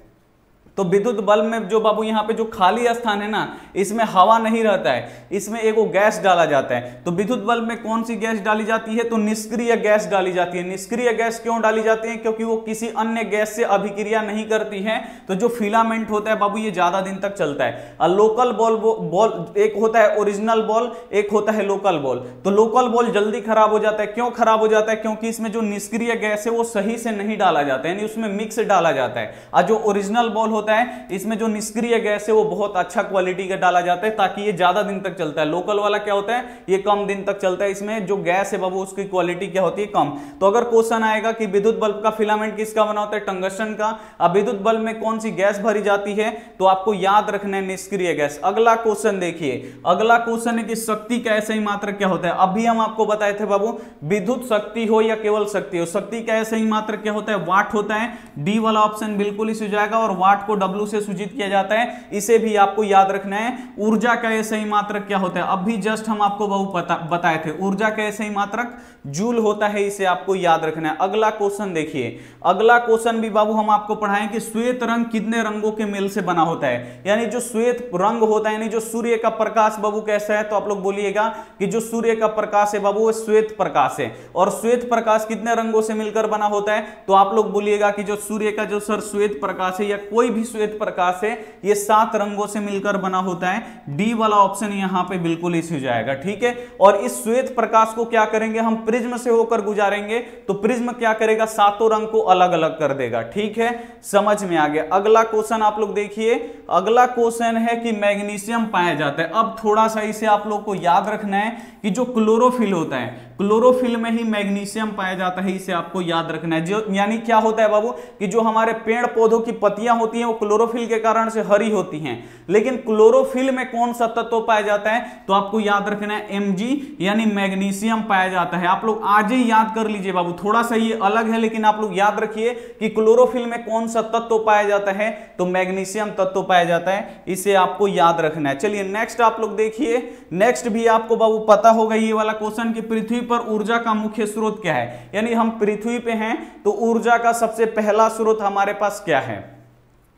तो विद्युत बल्ब में जो बाबू यहाँ पे जो खाली स्थान है ना, इसमें हवा नहीं रहता है, इसमें एक वो गैस डाला जाता है। तो विद्युत बल्ब में कौन सी गैस डाली जाती है? तो निष्क्रिय गैस डाली जाती है। निष्क्रिय गैस क्यों डाली जाती है? क्योंकि वो किसी अन्य गैस से अभिक्रिया नहीं करती है। तो जो फिलामेंट होता है बाबू, ये ज़्यादा दिन तक चलता है। और लोकल बॉल बॉल एक होता है ओरिजिनल बॉल एक होता है लोकल बॉल तो लोकल बॉल जल्दी खराब हो जाता है। क्यों खराब हो जाता है? क्योंकि इसमें जो निष्क्रिय गैस है, वो सही से नहीं डाला जाता है, यानी उसमें मिक्स डाला जाता है। और जो ओरिजिनल बॉल होता है, इसमें जो निष्क्रिय गैस है, वो बहुत अच्छा क्वालिटी का डाला जाता है, ताकि ये ज़्यादा दिन तक चलता है। लोकल वाला क्या होता है, ये कम दिन तक चलता है, इसमें जो गैस है, बाबू, उसकी क्वालिटी क्या होती है, कम। तो अगर क्वेश्चन आएगा कि विद्युत बल्ब का फिलामेंट किसका बना होता है, टंगस्टन का, अब विद्युत बल्ब में कौन सी गैस भरी जाती है तो आपको याद रखना है निष्क्रिय गैस। अगला क्वेश्चन देखिए, अगला क्वेश्चन है कि शक्ति का ऐसा ही मात्र क्या होता है? अभी हम आपको बताए थे, बाबू, विद्युत शक्ति हो या केवल शक्ति हो? शक्ति का ऐसा ही मात्र क्या होता है? वाट होता है। डी वाला ऑप्शन बिल्कुल इसी जाएगा और वाट को डब्ल्यू से सूचित किया जाता है। इसे भी आपको याद रखना है। ऊर्जा का ऐसे ही मात्रक क्या होता है? अभी जस्ट हम आपको बहु बताए थे। ऊर्जा का ऐसे ही मात्रक जूल होता है, इसे आपको याद रखना है। अगला क्वेश्चन देखिए। अगला क्वेश्चन भी बाबू हम आपको पढ़ाएँ कि श्वेत रंग कितने रंगों के मेल से बना होता है। यानी जो श्वेत रंग होता है, यानी जो सूर्य का प्रकाश बाबू कैसा है तो आप लोग बोलिएगा कि जो सूर्य का प्रकाश है बाबू श्वेत प्रकाश है। और श्वेत प्रकाश कितने रंगों से मिलकर बना होता है? तो आप लोग बोलिएगा कि जो सूर्य का जो सर श्वेत प्रकाश है या कोई भी श्वेत प्रकाश है। ये सात रंगों से मिलकर बना होता है। डी वाला ऑप्शन यहाँ पे बिल्कुल इसी जाएगा, ठीक है? और इस श्वेत प्रकाश को क्या करेंगे? हम प्रिज्म से होकर गुजारेंगे तो प्रिज्म क्या करेगा? सातों रंग को अलग अलग कर देगा, ठीक है? समझ में आ गया। अगला क्वेश्चन आप लोग देखिए। अगला क्वेश्चन है कि मैग्नीशियम पाया जाता है। अब थोड़ा सा इसे आप लोग को याद रखना है कि जो क्लोरोफिल होता है, क्लोरोफिल में ही मैग्नीशियम पाया जाता है, इसे आपको याद रखना है। जो, यानी क्या होता है बाबू, कि जो हमारे पेड़ पौधों की पत्तियाँ होती हैं, वो क्लोरोफिल के कारण से हरी होती हैं। लेकिन क्लोरोफिल में कौन सा तत्व पाया जाता है तो आपको याद रखना है एम यानी मैग्नीशियम पाया जाता है। आप लोग आज ही याद कर लीजिए बाबू, थोड़ा सा ये अलग है, लेकिन आप लोग याद रखिए कि क्लोरोफिल में कौन सा तत्व पाया जाता है तो मैग्नीशियम तत्व पाया जाता है, इसे आपको याद रखना है। चलिए नेक्स्ट आप लोग देखिए नेक्स्ट भी आपको बाबू पता होगा ये वाला क्वेश्चन की पृथ्वी पर ऊर्जा का मुख्य स्रोत क्या है? यानी हम पृथ्वी पे हैं तो ऊर्जा का सबसे पहला स्रोत हमारे पास क्या है?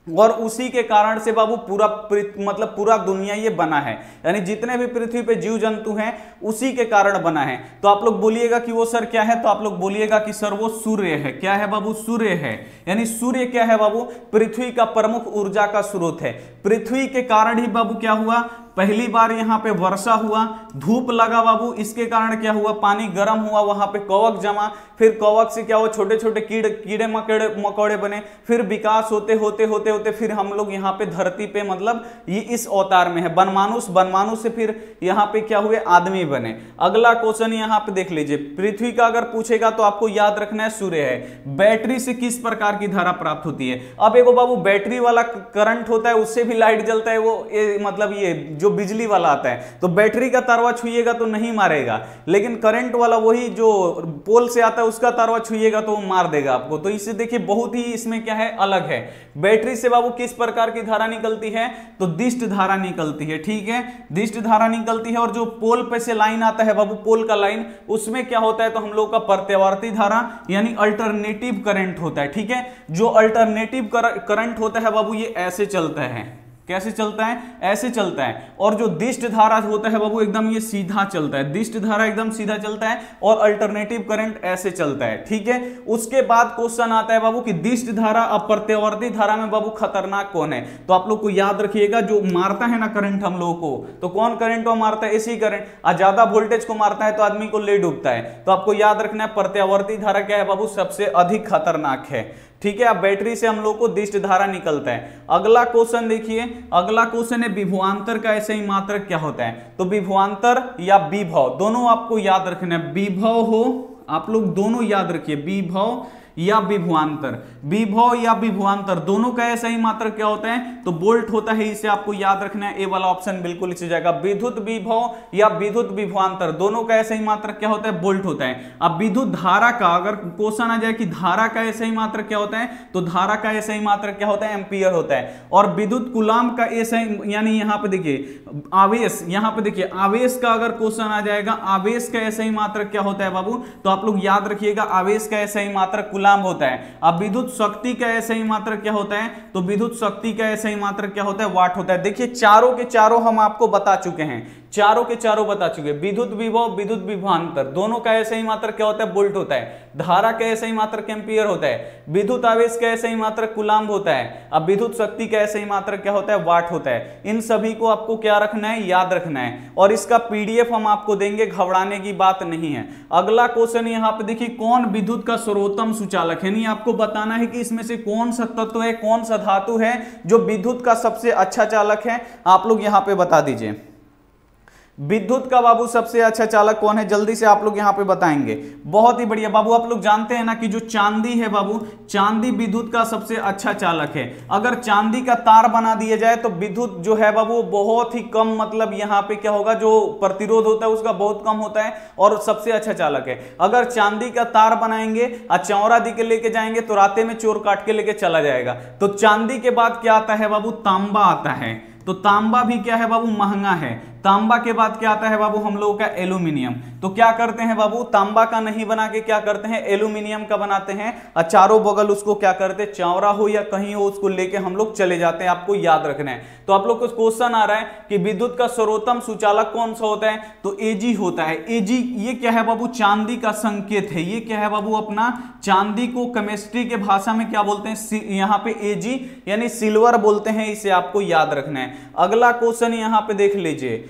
और उसी के कारण से बाबू पूरा मतलब पूरा दुनिया ये बना है। यानी जितने भी पृथ्वी पे जीव जंतु हैं, उसी के कारण बना है। तो आप लोग बोलिएगा कि वो सर क्या है? तो आप लोग बोलिएगा कि सर वो सूर्य है। क्या है बाबू? सूर्य है। यानी सूर्य क्या है बाबू? पृथ्वी का प्रमुख ऊर्जा का स्रोत है। पृथ्वी के कारण ही बाबू क्या हुआ? पहली बार यहाँ पे वर्षा हुआ, धूप लगा बाबू, इसके कारण क्या हुआ, पानी गर्म हुआ, वहाँ पे कवक जमा, फिर कवक से क्या हुआ छोटे छोटे कीड़े कीड़े मकड़े, मकौड़े बने, फिर विकास होते होते होते होते, फिर हम लोग यहाँ पे धरती पे मतलब ये इस अवतार में है। बनमानुष बनमानुष से फिर यहाँ पे क्या हुए, आदमी बने। अगला क्वेश्चन यहाँ पे देख लीजिए। पृथ्वी का अगर पूछेगा तो आपको याद रखना है, सूर्य है। बैटरी से किस प्रकार की धारा प्राप्त होती है? अब एगो बाबू बैटरी वाला करंट होता है, उससे भी लाइट जलता है, वो मतलब ये जो बिजली वाला आता है तो बैटरी का तारवा छुएगा तो नहीं मारेगा, लेकिन करंट वाला वही जो पोल से आता है, उसका तारवा छुएगा तो वो मार देगा आपको। तो इसे देखिए, बहुत ही इसमें क्या है, अलग है। बैटरी से बाबू किस प्रकार की धारा निकलती है तो दिष्ट धारा निकलती है, ठीक है? दिष्ट धारा निकलती है और जो पोल पे से लाइन आता है बाबू, पोल का लाइन, उसमें क्या होता है तो हम लोग का प्रत्यावर्ती धारा, यानी अल्टरनेटिव करंट होता है, ठीक है? जो अल्टरनेटिव करंट होता है बाबू, ये ऐसे चलता है। कैसे चलता है? ऐसे चलता है। और जो दिष्ट धारा होता है, बाबू, एकदम ये सीधा चलता है। दिष्ट धारा एकदम सीधा चलता है और अल्टरनेटिव करंट ऐसे चलता है। ठीक है? उसके बाद क्वेश्चन आता है, बाबू, कि दिष्ट धारा अब धारा में, बाबू, खतरनाक कौन है? तो आप लोग को याद रखिएगा, जो मारता है ना करंट हम लोगों को तो कौन करंट को मारता है? इसी करंट ज़्यादा वोल्टेज को मारता है तो आदमी को ले डूबता है। तो आपको याद रखना है, प्रत्यावर्ती धारा क्या है, बाबू, सबसे अधिक खतरनाक है। ठीक है, अब बैटरी से हम लोग को दिष्ट धारा निकलता है। अगला क्वेश्चन देखिए, अगला क्वेश्चन है विभुआंतर का ऐसे ही मात्र क्या होता है? तो विभुआंतर या विभव, दोनों आपको याद रखना है। विभव हो, आप लोग दोनों याद रखिए, विभव या विभुआंतर विभव या विभुआंतर दोनों का ऐसा ही मात्र क्या होता है? तो बोल्ट होता है, इसे आपको याद रखना है, ए वाला ऑप्शन बिल्कुल इसे जाएगा विद्युत विभव या विद्युत विभुआंतर दोनों का ऐसा ही मात्र क्या होता है? बोल्ट होता है। अब विद्युत धारा का, अगर क्वेश्चन आ जाए कि धारा का ऐसा ही मात्र क्या होता है तो धारा का ऐसा ही मात्र क्या होता है? एम्पियर होता है। और विद्युत कुलाम का ऐसा यानी यहाँ पे देखिए, आवेश, यहाँ पे देखिए, आवेश का अगर क्वेश्चन आ जाएगा, आवेश का ऐसा ही मात्र क्या होता है बाबू? तो आप लोग याद रखिएगा, आवेश का ऐसा ही मात्र गुलाम होता है। अब विद्युत शक्ति का ऐसे ही मात्र क्या होता है? तो विद्युत शक्ति का ऐसे ही मात्र क्या होता है? वाट होता है। देखिए, चारों के चारों हम आपको बता चुके हैं। चारों के चारों बता चुके विद्युत विभव, विद्युत विभांतर दोनों का ऐसे ही मात्र क्या होता है? बोल्ट होता है। धारा का ऐसे ही मात्र कैंपियर होता है। विद्युत आवेश का ऐसे ही मात्र कुलाम्ब होता है। अब विद्युत शक्ति का ऐसे ही मात्र क्या होता है? वाट होता है। इन सभी को आपको क्या रखना है? याद रखना है। और इसका पीडीएफ हम आपको देंगे, घबराने की बात नहीं है। अगला क्वेश्चन यहाँ पे देखिए, कौन विद्युत का सर्वोत्तम सुचालक है? आपको बताना है कि इसमें से कौन सा तत्व है, कौन सा धातु है जो विद्युत का सबसे अच्छा चालक है? आप लोग यहाँ पे बता दीजिए। विद्युत का बाबू सबसे अच्छा चालक कौन है? जल्दी से आप लोग यहाँ पे बताएँगे। बहुत ही बढ़िया। बाबू, आप लोग जानते हैं ना कि जो चांदी है बाबू, चांदी विद्युत का सबसे अच्छा चालक है। अगर चांदी का तार बना दिया जाए तो विद्युत जो है बाबू, बहुत ही कम मतलब यहाँ पे क्या होगा, जो प्रतिरोध होता है उसका बहुत कम होता है और सबसे अच्छा चालक है। अगर चांदी का तार बनाएँगे और चौरा दी के लेके जाएँगे तो राते में चोर काट के लेके चला जाएगा। तो चांदी के बाद क्या आता है बाबू? तांबा आता है। तो तांबा भी क्या है बाबू? महँगा है। तांबा के बाद क्या आता है बाबू? हम लोगों का एल्यूमिनियम। तो क्या करते हैं बाबू? तांबा का नहीं बना के क्या करते हैं? एल्यूमिनियम का बनाते हैं। और चारों बगल उसको क्या करते? हैं चावरा हो या कहीं हो, उसको लेके हम लोग चले जाते हैं। आपको याद रखना है। तो आप लोग को क्वेश्चन आ रहा है कि विद्युत का सर्वोत्तम सुचालक कौन सा होता है? तो एजी होता है। एजी ये क्या है बाबू? चांदी का संकेत है। ये क्या है बाबू अपना? चांदी को केमिस्ट्री के भाषा में क्या बोलते हैं? यहाँ पे एजी यानी सिल्वर बोलते हैं। इसे आपको याद रखना है। अगला क्वेश्चन यहाँ पे देख लीजिए।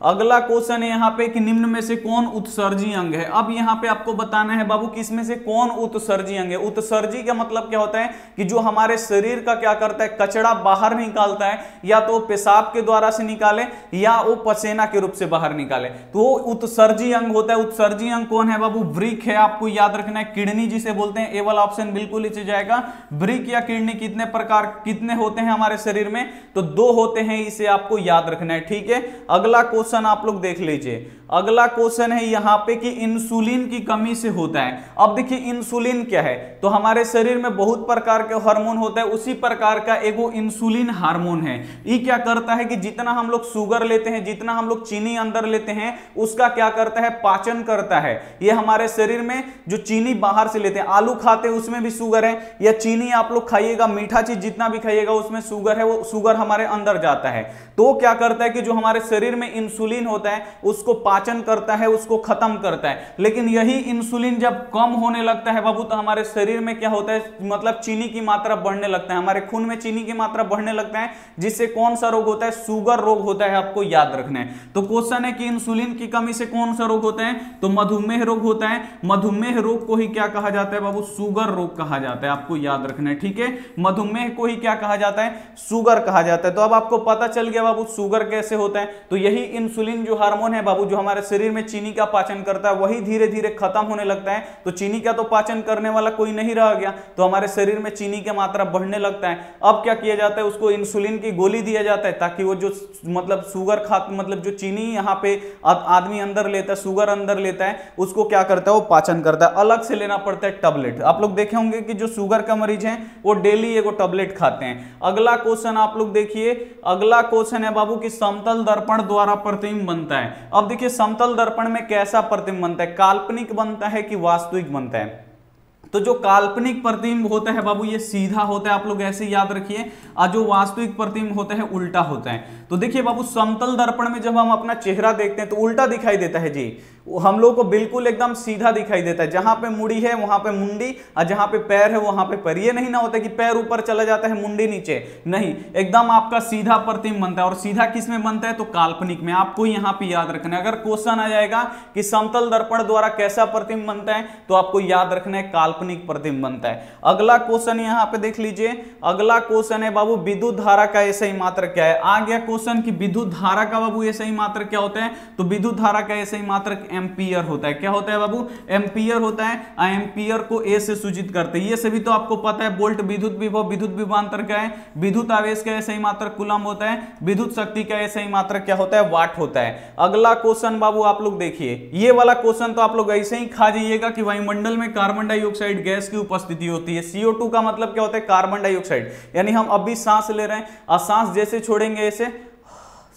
अगला क्वेश्चन है यहाँ पे कि निम्न में से कौन उत्सर्जी अंग है? अब यहाँ पे आपको बताना है बाबू किसमें से कौन उत्सर्जी अंग है? उत्सर्जी का मतलब क्या होता है कि जो हमारे शरीर का क्या करता है? कचड़ा बाहर निकालता है, या तो पेशाब के द्वारा से निकाले, या वो पसेना के रूप से बाहर निकाले। तो उत्सर्जी अंग होता है। उत्सर्जी अंग कौन है बाबू? ब्रिक है। आपको याद रखना है, किडनी जिसे बोलते हैं ए वाला ऑप्शन बिल्कुल इसे जाएगा। ब्रिक या किडनी कितने प्रकार, कितने होते हैं हमारे शरीर में? तो दो होते हैं, इसे आपको याद रखना है, ठीक है? अगला क्वेश्चन आप लोग देख लीजिए। अगला क्वेश्चन है यहाँ पे कि इंसुलिन की कमी से होता है। अब देखिए इंसुलिन क्या है? तो हमारे शरीर में बहुत प्रकार के हार्मोन होता है, उसी प्रकार का एगो इंसुलिन हार्मोन है। ये क्या करता है कि जितना हम लोग शुगर लेते हैं, जितना हम लोग चीनी अंदर लेते हैं, उसका क्या करता है? पाचन करता है। ये हमारे शरीर में जो चीनी बाहर से लेते हैं, आलू खाते हैं, उसमें भी शुगर है। या चीनी आप लोग खाइएगा, मीठा चीज़ जितना भी खाइएगा, उसमें शुगर है, वो शुगर हमारे अंदर जाता है। तो क्या करता है कि जो हमारे शरीर में इंसुलिन होता है, उसको पाचन करता है, उसको खत्म करता है। लेकिन यही इंसुलिन जब कम होने लगता है, बाबू तो हमारे शरीर में क्या होता है मतलब चीनी की मात्रा बढ़ने लगता है। हमारे खून में चीनी की मात्रा बढ़ने लगता है, जिससे कौन सा रोग होता है, शुगर रोग होता है, आपको याद रखना है। तो क्वेश्चन है कि इंसुलिन की कमी से कौन सा रोग होता है? तो मधुमेह रोग होता है। मधुमेह रोग को ही क्या कहा जाता है, बाबू? शुगर रोग कहा जाता है, आपको याद रखना है, ठीक है? मधुमेह को ही क्या कहा जाता है? शुगर कहा जाता है। तो अब आपको पता चल गया, बाबू, शुगर कैसे होता है? तो यही इंसुलिन जो हार्मोन है, बाबू, जो हमारे शरीर में चीनी का पाचन करता है, वही धीरे धीरे खत्म होने लगता है। तो चीनी का तो पाचन करने वाला कोई नहीं रह गया तो हमारे शरीर में चीनी की मात्रा बढ़ने लगता है। अब क्या किया जाता है, उसको इंसुलिन की गोली दिया जाता है, ताकि वो जो मतलब शुगर खा मतलब जो चीनी यहाँ पे आदमी अंदर लेता है शुगर अंदर लेता है, उसको क्या करता है, वो पाचन करता है। अलग से लेना पड़ता है टबलेट आप लोग देखे होंगे कि जो शुगर का मरीज़ है, वो डेली एगो टबलेट खाते हैं। अगला क्वेश्चन आप लोग देखिए, अगला क्वेश्चन है बाबू की समतल दर्पण द्वारा प्रतिबिंब बनता है। अब देखिए समतल दर्पण में कैसा प्रतिम्ब बनता है? काल्पनिक बनता है कि वास्तविक बनता है? तो जो काल्पनिक प्रतिम्ब होता है बाबू, ये सीधा होता है, आप लोग ऐसे याद रखिए। और जो वास्तविक प्रतिम्ब होता है, उल्टा होता है। तो देखिए बाबू, समतल दर्पण में जब हम अपना चेहरा देखते हैं तो उल्टा दिखाई देता है। जी हम लोग को बिल्कुल एकदम सीधा दिखाई देता है। जहाँ पे मुड़ी है, वहाँ पे मुंडी, और जहाँ पे पैर है, वहाँ पे पैर। ये नहीं ना होता कि पैर ऊपर चला जाता है, मुंडी नीचे। नहीं, एकदम आपका सीधा प्रतिम बनता है। और सीधा किसमें बनता है? तो काल्पनिक में। आपको यहाँ पे याद रखना है। अगर क्वेश्चन आ जाएगा कि समतल दर्पण द्वारा कैसा प्रतिम बनता है तो आपको याद रखना है, काल्पनिक प्रतिम बनता है। अगला क्वेश्चन यहाँ पे देख लीजिए। अगला क्वेश्चन है, बाबू, विद्युत धारा का ऐसा ही मात्र क्या है? आ गया क्वेश्चन की विद्युत धारा का बाबू ऐसा ही मात्र क्या होता है? तो विद्युत धारा का ऐसा ही मात्र एम्पियर होता है। क्या होता है बाबू? एम्पियर होता है। एम्पियर को ए से सूचित करते हैं। ये सभी तो आपको पता है, बोल्ट विद्युत विभव, विद्युत विभांतर क्या है? विद्युत आवेश का ऐसा ही मात्र कुलम होता है। विद्युत शक्ति का ऐसा ही मात्र क्या होता है? वाट होता है। अगला क्वेश्चन बाबू, आप लोग देखिए। ये वाला क्वेश्चन तो आप लोग ऐसे ही खा जाइएगा कि वायुमंडल में कार्बन डाइऑक्साइड गैस की उपस्थिति होती है। सीओ का मतलब क्या होता है? Carbon dioxide. यानी हम अभी सांस ले रहे हैं। और सांस जैसे छोड़ेंगे ऐसे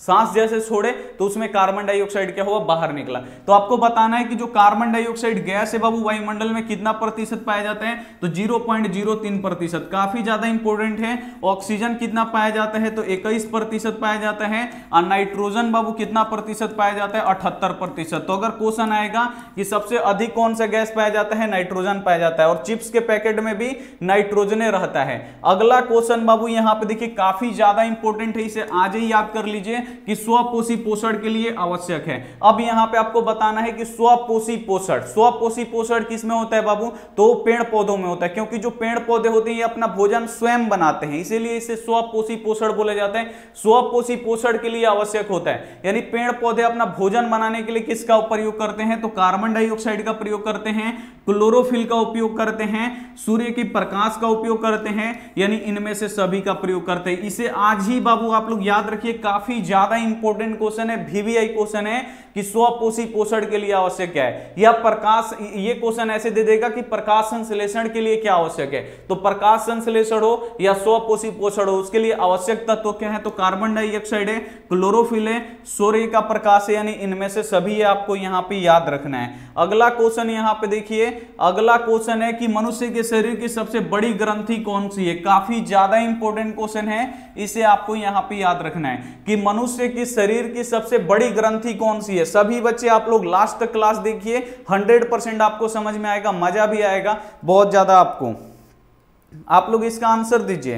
सांस जैसे छोड़े तो उसमें कार्बन डाइऑक्साइड क्या हुआ? बाहर निकला। तो आपको बताना है कि जो कार्बन डाइऑक्साइड गैस है बाबू वायुमंडल में कितना प्रतिशत पाया जाता है? तो 0.03 प्रतिशत। काफ़ी ज़्यादा इंपॉर्टेंट है। ऑक्सीजन कितना पाया जाता है? तो 21 प्रतिशत पाया जाता है। और नाइट्रोजन बाबू कितना प्रतिशत पाया जाता है? अठहत्तर प्रतिशत। तो अगर क्वेश्चन आएगा कि सबसे अधिक कौन सा गैस पाया जाता है? नाइट्रोजन पाया जाता है। और चिप्स के पैकेट में भी नाइट्रोजन रहता है। अगला क्वेश्चन बाबू यहाँ पे देखिए, काफ़ी ज़्यादा इंपॉर्टेंट है। इसे आज ही याद कर लीजिए। कि स्वपोषी पोषण के लिए आवश्यक है। अब यहाँ पे आपको बताना है कि स्वपोषी पोषण स्वपोषी पोषण किसमें होता है बाबू? तो पेड़ पौधों में होता है, क्योंकि जो पेड़ पौधे होते हैं, ये अपना भोजन स्वयं बनाते हैं, इसीलिए इसे स्वपोषी पोषण बोले जाते हैं। स्वपोषी पोषण के लिए आवश्यक होता है। यानी पेड़ पौधे अपना भोजन बनाने के लिए किसका प्रयोग करते हैं? तो कार्बन डाइऑक्साइड का प्रयोग करते हैं, क्लोरोफिल का उपयोग करते हैं, सूर्य की प्रकाश का उपयोग करते हैं, यानी इनमें से सभी का प्रयोग करते हैं। इसे आज ही बाबू आप लोग याद रखिए, काफ़ी ज़्यादा ज़्यादा इंपॉर्टेंट क्वेश्चन है वीवीआई क्वेश्चन है कि स्वपोषी पोषण के लिए आवश्यक है? या प्रकाश, ये क्वेश्चन ऐसे दे देगा कि प्रकाश संश्लेषण के लिए क्या आवश्यक है? तो प्रकाश संश्लेषण हो या स्वपोषी पोषण हो, उसके लिए आवश्यक तत्व क्या है? तो कार्बन डाइऑक्साइड है क्लोरोफिल है, सूर्य का प्रकाश है, यानी इनमें से सभी आपको यहाँ पे याद रखना है। अगला क्वेश्चन यहाँ पे देखिए, अगला क्वेश्चन है कि मनुष्य के शरीर की सबसे बड़ी ग्रंथि कौन सी है? काफ़ी ज़्यादा इंपॉर्टेंट क्वेश्चन है, इसे आपको यहाँ पे याद रखना है कि मनुष्य के शरीर की सबसे बड़ी ग्रंथि कौन सी है? सभी बच्चे आप लोग लास्ट तक क्लास देखिए हंड्रेड परसेंट आपको समझ में आएगा, मज़ा भी आएगा, बहुत ज़्यादा आपको। आप लोग इसका आंसर दीजिए।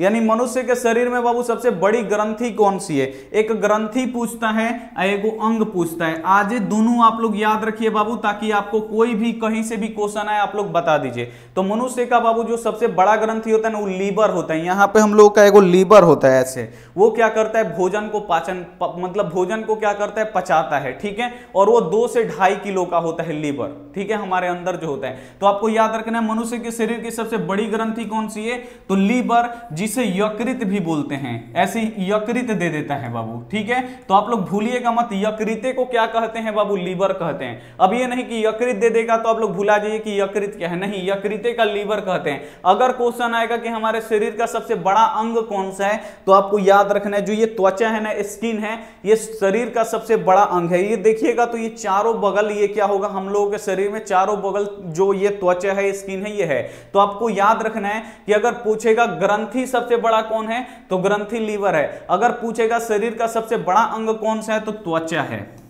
यानी मनुष्य के शरीर में बाबू सबसे बड़ी ग्रंथि कौन सी है? एक ग्रंथि पूछता है एक अंग पूछता है। आज दोनों आप लोग याद रखिए बाबू ताकि आपको कोई भी कहीं से भी क्वेश्चन आए आप लोग बता दीजिए। तो मनुष्य का बाबू जो सबसे बड़ा ग्रंथि होता है ना वो लीवर होता है। यहाँ पे हम लोग का एक लीवर होता है ऐसे। वो क्या करता है? भोजन को पाचन प, मतलब भोजन को क्या करता है? पचाता है ठीक है? और वो दो से ढाई किलो का होता है लीवर ठीक है? हमारे अंदर जो होता है। तो आपको याद रखना है मनुष्य के शरीर की सबसे बड़ी ग्रंथि कौन सी है? तो लीवर जिस जिसे यकृत भी बोलते हैं। ऐसे यकृत दे देता है बाबू, ठीक है? तो आप लोग भूलिएगा मत, यकृते को क्या कहते हैं बाबू? लीवर कहते हैं। अब ये नहीं कि यकृत दे देगा तो आप लोग भुला जाइए कि यकृत क्या है। नहीं, यकृते का लीवर कहते हैं। अगर क्वेश्चन आएगा कि हमारे शरीर का सबसे बड़ा अंग कौन सा है तो आपको याद रखना है, जो ये त्वचा है ना स्किन है, ये शरीर का सबसे बड़ा अंग है। ये देखिएगा तो ये चारों बगल, ये क्या होगा? हम लोगों के शरीर में चारों बगल जो ये त्वचा है स्किन है, ये है। तो आपको याद रखना है कि अगर पूछेगा ग्रंथि सबसे बड़ा कौन है? तो ग्रंथी लीवर है। अगर पूछेगा शरीर का सबसे बड़ा अंग कौन सा है तो त्वचा है।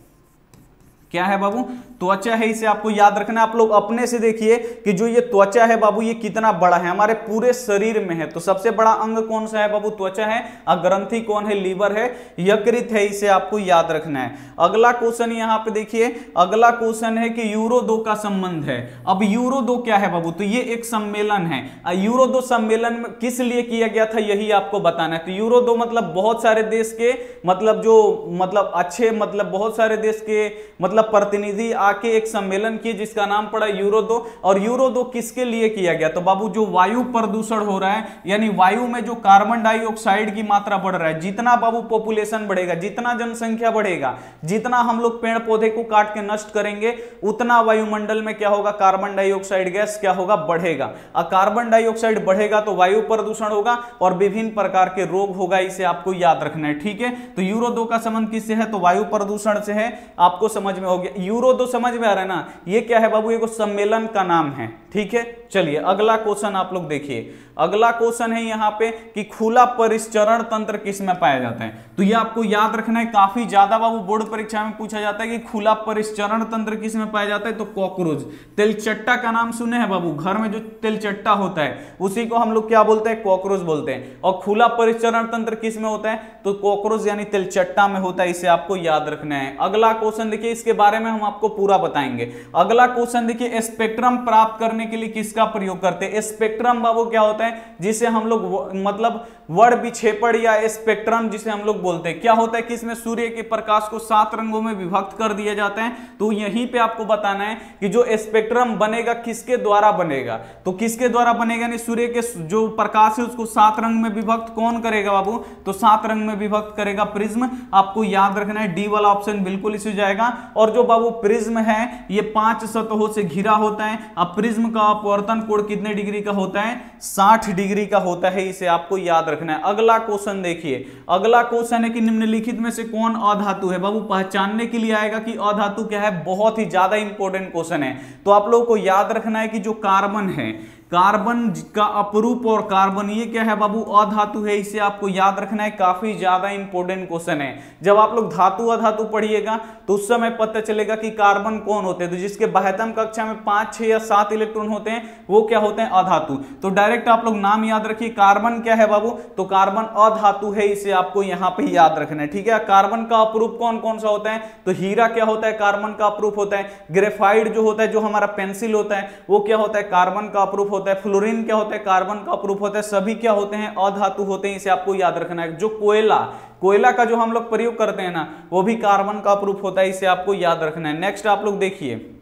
क्या है बाबू? त्वचा है इसे आपको याद रखना। आप लोग अपने से देखिए कि जो ये त्वचा है बाबू, ये कितना बड़ा है। हमारे पूरे शरीर में है। तो सबसे बड़ा अंग कौन सा है बाबू? त्वचा है। ग्रंथि कौन है? लीवर है। यकृत है, इसे आपको याद रखना है। अगला क्वेश्चन यहाँ पे देखिए। अगला क्वेश्चन है कि यूरो दो का संबंध है। अब यूरो दो क्या है बाबू? तो ये एक सम्मेलन है। यूरो दो सम्मेलन किस लिए किया गया था, यही आपको बताना है। तो यूरो दो मतलब बहुत सारे देश के मतलब जो मतलब अच्छे मतलब बहुत सारे देश के मतलब प्रतिनिधि आके एक सम्मेलन किए, जिसका नाम पड़ा यूरो दो। और यूरो दो किसके लिए किया गया? तो बाबू, जो वायु प्रदूषण हो रहा है, यानी वायु में जो कार्बन डाइऑक्साइड की मात्रा बढ़ रहा है, जितना बाबू पॉपुलेशन बढ़ेगा, जितना जनसंख्या बढ़ेगा, जितना हम लोग पेड़ पौधे को काट के नष्ट करेंगे, उतना वायुमंडल में क्या होगा? कार्बन डाइऑक्साइड गैस क्या होगा? बढ़ेगा। और कार्बन डाइऑक्साइड बढ़ेगा तो वायु प्रदूषण होगा और विभिन्न प्रकार के रोग होगा, इसे आपको याद रखना है, ठीक है? तो यूरो दो का संबंध किससे है? तो वायु प्रदूषण से है। आपको समझ में हो गया। यूरो तो समझ में आ रहा है ना। ये क्या है बाबू? ये सम्मेलन का नाम है। ठीक है? चलिए, अगला क्वेश्चन आप लोग देखिए। अगला क्वेश्चन है यहाँ पे कि खुला परिचरण तंत्र किसमें पाया जाता है? तो ये आपको याद रखना है, काफ़ी ज़्यादा बाबू बोर्ड परीक्षा में पूछा जाता है कि खुला परिचरण तंत्र किसमें पाया जाता है तो कॉकरोच। तिलचट्टा का नाम सुने हैं बाबू? घर में जो तिलचट्टा होता है, उसी को हम लोग क्या बोलते हैं? कॉकरोच बोलते हैं। और खुला परिचरण तंत्र किसमें होता है? तो कॉकरोच यानी तिलचट्टा में होता है, इसे आपको याद रखना है। अगला क्वेश्चन देखिए, इसके बारे में हम आपको पूरा बताएँगे। अगला क्वेश्चन देखिए स्पेक्ट्रम प्राप्त करने के लिए किसका प्रयोग करते हैं? स्पेक्ट्रम बाबू क्या होता है? जिसे हम लोग मतलब वर्ड विक्षेपण या स्पेक्ट्रम जिसे हम लोग बोलते हैं। क्या होता है कि इसमें सूर्य के प्रकाश को सात रंगों में विभक्त कर दिया जाता है? तो यहीं पे आपको बताना है कि जो स्पेक्ट्रम बनेगा, किसके द्वारा बनेगा? तो किसके द्वारा बनेगा नहीं? सूर्य के जो प्रकाश है, उसको सात रंग में विभक्त कौन करेगा बाबू? तो सात रंग में विभक्त करेगा प्रिज्म। आपको याद रखना है डी वाला ऑप्शन बिल्कुल इसे जाएगा। और जो बाबू प्रिज्म है, ये पाँच सतहों से घिरा होता है। अब प्रिज्म का अपवर्तन कोण कितने डिग्री का होता है? साठ डिग्री का होता है, इसे आपको याद रखना है। अगला क्वेश्चन देखिए। अगला क्वेश्चन है कि निम्नलिखित में से कौन अधातु है? बाबू, पहचानने के लिए आएगा कि अधातु क्या है? बहुत ही ज़्यादा इंपॉर्टेंट क्वेश्चन है। तो आप लोगों को याद रखना है कि जो कार्बन है कार्बन का अपरूप और कार्बन, ये क्या है बाबू? अधातु है, इसे आपको याद रखना है, काफ़ी ज़्यादा इंपॉर्टेंट क्वेश्चन है। जब आप लोग धातु, अधातु पढ़िएगा तो उस समय पता चलेगा कि कार्बन कौन होते हैं। तो जिसके बाह्यतम कक्षा में पाँच, छह या सात इलेक्ट्रॉन होते हैं, वो क्या होते हैं? अधातु। तो डायरेक्ट आप लोग नाम याद रखिए, कार्बन क्या है बाबू? तो कार्बन अधातु है, इसे आपको यहाँ पे याद रखना है, ठीक है? कार्बन का अपरूप कौन कौन सा होता है? तो हीरा क्या होता है? कार्बन का अपरूप होता है। ग्रेफाइड जो होता है, जो हमारा पेंसिल होता है, वो क्या होता है? कार्बन का अपरूप होता है? फ्लोरीन क्या होता है? कार्बन का प्रूफ होता है। सभी क्या होते हैं? अधातु होते हैं, इसे आपको याद रखना है। जो कोयला कोयला का जो हम लोग प्रयोग करते हैं ना, वो भी कार्बन का प्रूफ होता है, इसे आपको याद रखना है। नेक्स्ट आप लोग देखिए।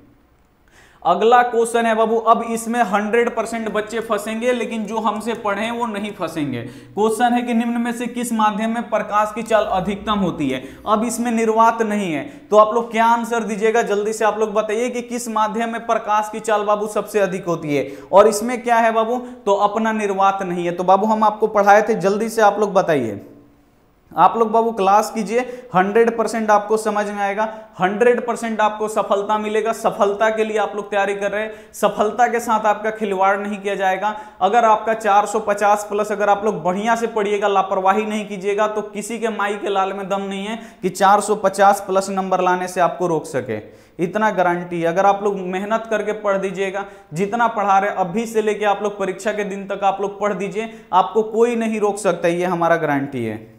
अगला क्वेश्चन है बाबू, अब इसमें 100 परसेंट बच्चे फंसेंगे, लेकिन जो हमसे पढ़े वो नहीं फंसेंगे। क्वेश्चन है कि निम्न में से किस माध्यम में प्रकाश की चाल अधिकतम होती है? अब इसमें निर्वात नहीं है तो आप लोग क्या आंसर दीजिएगा? जल्दी से आप लोग बताइए कि किस माध्यम में प्रकाश की चाल बाबू सबसे अधिक होती है। और इसमें क्या है बाबू? तो अपना निर्वात नहीं है। तो बाबू, हम आपको पढ़ाए थे, जल्दी से आप लोग बताइए। आप लोग बाबू क्लास कीजिए 100 परसेंट आपको समझ में आएगा 100 परसेंट आपको सफलता मिलेगा, सफलता के लिए आप लोग तैयारी कर रहे हैं, सफलता के साथ आपका खिलवाड़ नहीं किया जाएगा। अगर आपका 450 प्लस अगर आप लोग बढ़िया से पढ़िएगा, लापरवाही नहीं कीजिएगा तो किसी के माई के लाल में दम नहीं है कि 450 प्लस नंबर लाने से आपको रोक सके। इतना गारंटी अगर आप लोग मेहनत करके पढ़ दीजिएगा, जितना पढ़ा रहे अभी से लेके आप लोग परीक्षा के दिन तक आप लोग पढ़ दीजिए, आपको कोई नहीं रोक सकता, ये हमारा गारंटी है।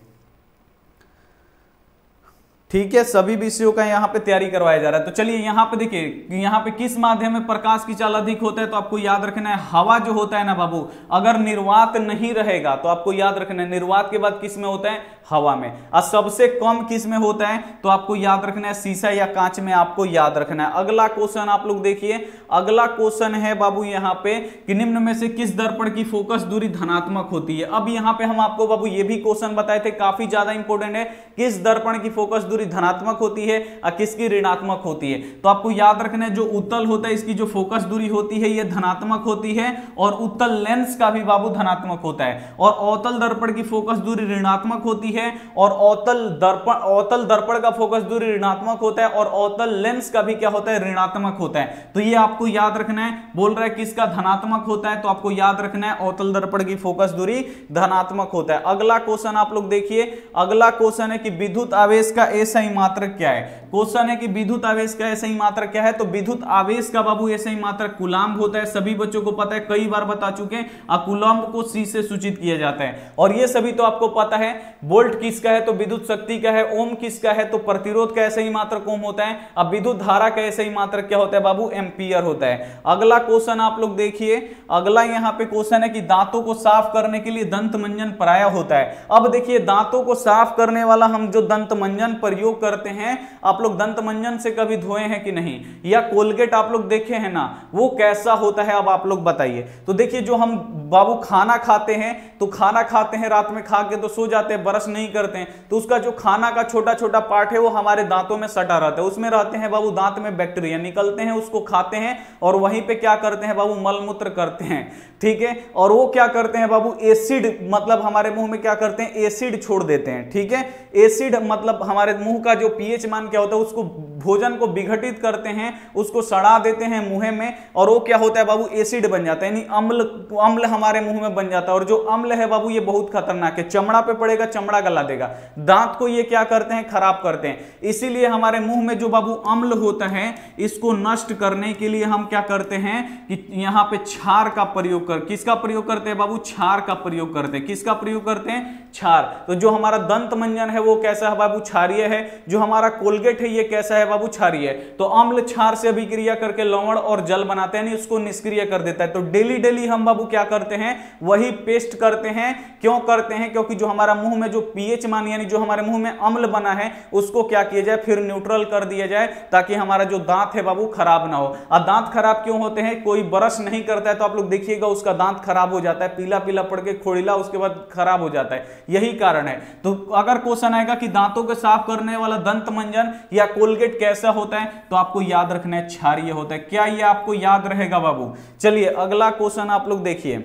ठीक है, सभी विषयों का यहाँ पे तैयारी करवाया जा रहा है। तो चलिए, यहाँ पे देखिए, यहाँ पे किस माध्यम में प्रकाश की चाल अधिक होता है तो आपको याद रखना है, हवा जो होता है ना बाबू, अगर निर्वात नहीं रहेगा तो आपको याद रखना है, निर्वात के बाद किसमें होता है? हवा में। और सबसे कम किसमें होता है तो आपको याद रखना है, शीशा या कांच में आपको याद रखना है। अगला क्वेश्चन आप लोग देखिए, अगला क्वेश्चन है बाबू यहाँ पे कि निम्न में से किस दर्पण की फोकस दूरी धनात्मक होती है? अब यहाँ पे हम आपको बाबू ये भी क्वेश्चन बताए थे, काफ़ी ज़्यादा इंपॉर्टेंट है, किस दर्पण की फोकस दूरी धनात्मक होती है और किसकी ऋणात्मक होती है। तो आपको याद रखना है, जो उत्तल होता है, इसकी जो फोकस दूरी होती है, ये धनात्मक होती है, और उत्तल लेंस का भी बाबू धनात्मक होता है। और अवतल दर्पण की फोकस दूरी ऋणात्मक होती है, और अवतल दर्पण अवतल दर्पण का फोकस दूरी ऋणात्मक होता है, और अवतल लेंस का भी क्या होता है, ऋणात्मक होता है। तो ये आपको याद रखना है, बोल रहा है किसका धनात्मक होता है तो आपको याद रखना है, अवतल दर्पण की फोकस दूरी धनात्मक होता है। अगला क्वेश्चन आप लोग देखिए, अगला क्वेश्चन है कि विद्युत आवेश का ऐसा ही मात्रक क्या है? क्वेश्चन है कि विद्युत आवेश का ऐसा ही मात्रक क्या है? तो विद्युत आवेश का बाबू ऐसा ही मात्रक कुलाम्ब होता है। सभी बच्चों को पता है, कई बार बता चुके हैं कुलाम्ब को सी से सूचित किया जाता है। और ये सभी तो आपको पता है, वोल्ट किसका है? तो विद्युत शक्ति का है, ओम किसका है? तो प्रतिरोध का ऐसा ही मात्रक ओम होता है। अब विद्युत धारा का ऐसा मात्रक क्या होता है बाबू? एम्पियर होता है। अगला क्वेश्चन आप लोग देखिए। अगला यहाँ पे क्वेश्चन है कि दांतों को साफ़ करने के लिए दंत मंजन प्राय होता है। अब देखिए, दांतों को साफ़ करने वाला हम जो दंत मंजन प्रयोग करते हैं, आप लोग दंत मंजन से कभी धोए हैं कि नहीं? या कोलगेट आप लोग देखे हैं ना? वो कैसा होता है, अब आप लोग बताइए। तो देखिए, जो हम बाबू खाना खाते हैं तो खाना खाते हैं, रात में खा के तो सो जाते हैं, ब्रश नहीं करते हैं तो उसका जो खाना का छोटा छोटा पार्ट है, वो हमारे दांतों में सटा रहता है। उसमें रहते हैं बाबू दांत में बैक्टीरिया, निकलते हैं, उसको खाते हैं, और वहीं पे क्या करते हैं बाबू? मलमूत्र करते हैं, ठीक है? और वो क्या करते हैं बाबू? एसिड मतलब हमारे मुँह में क्या करते हैं? एसिड छोड़ देते हैं, ठीक है? एसिड मतलब हमारे मुँह का जो पीएच मान क्या होता है, उसको भोजन को विघटित करते हैं, उसको सड़ा देते हैं मुँह में, और वो क्या होता है बाबू एसिड बन जाता है, यानी अम्ल अम्ल हमारे मुँह में बन जाता है, और जो अम्ल है बाबू, ये बहुत खतरनाक है। चमड़ा पे पड़ेगा, चमड़ा गला देगा। दांत को ये क्या करते हैं, खराब करते हैं। इसीलिए हमारे मुँह में जो बाबू अम्ल होता है, इसको नष्ट करने के लिए हम क्या करते हैं कि यहाँ पे छार का प्रयोग कर, किसका प्रयोग करते हैं बाबू? छार का प्रयोग करते हैं। किसका प्रयोग करते हैं? छार। तो जो हमारा दंत मंजन है, वो कैसा है बाबू? क्षारिय है। जो हमारा कोलगेट है, ये कैसा है बाबू? क्षारिय है। तो अम्ल क्षार से अभिक्रिया करके लवण और जल बनाते हैं उसको निष्क्रिय कर देता है। तो डेली डेली हम बाबू क्या करते हैं, वही पेस्ट करते हैं। क्यों करते हैं? क्योंकि जो हमारा मुँह में जो पीएच मान, यानी जो हमारे मुँह में अम्ल बना है, उसको क्या किया जाए? फिर न्यूट्रल कर दिया जाए, ताकि हमारा जो दांत है बाबू, खराब ना हो। और दांत खराब क्यों होते हैं? कोई ब्रश नहीं करता है तो आप लोग देखिएगा, उसका दांत खराब हो जाता है। पीला पीला पड़ के खोड़ीला, उसके बाद खराब हो जाता है। यही कारण है। तो अगर क्वेश्चन आएगा कि दांतों को साफ़ करने वाला दंत मंजन या कोलगेट कैसा होता है तो आपको याद रखना है, क्षारिय होता है। क्या ये आपको याद रहेगा बाबू? चलिए, अगला क्वेश्चन आप लोग देखिए।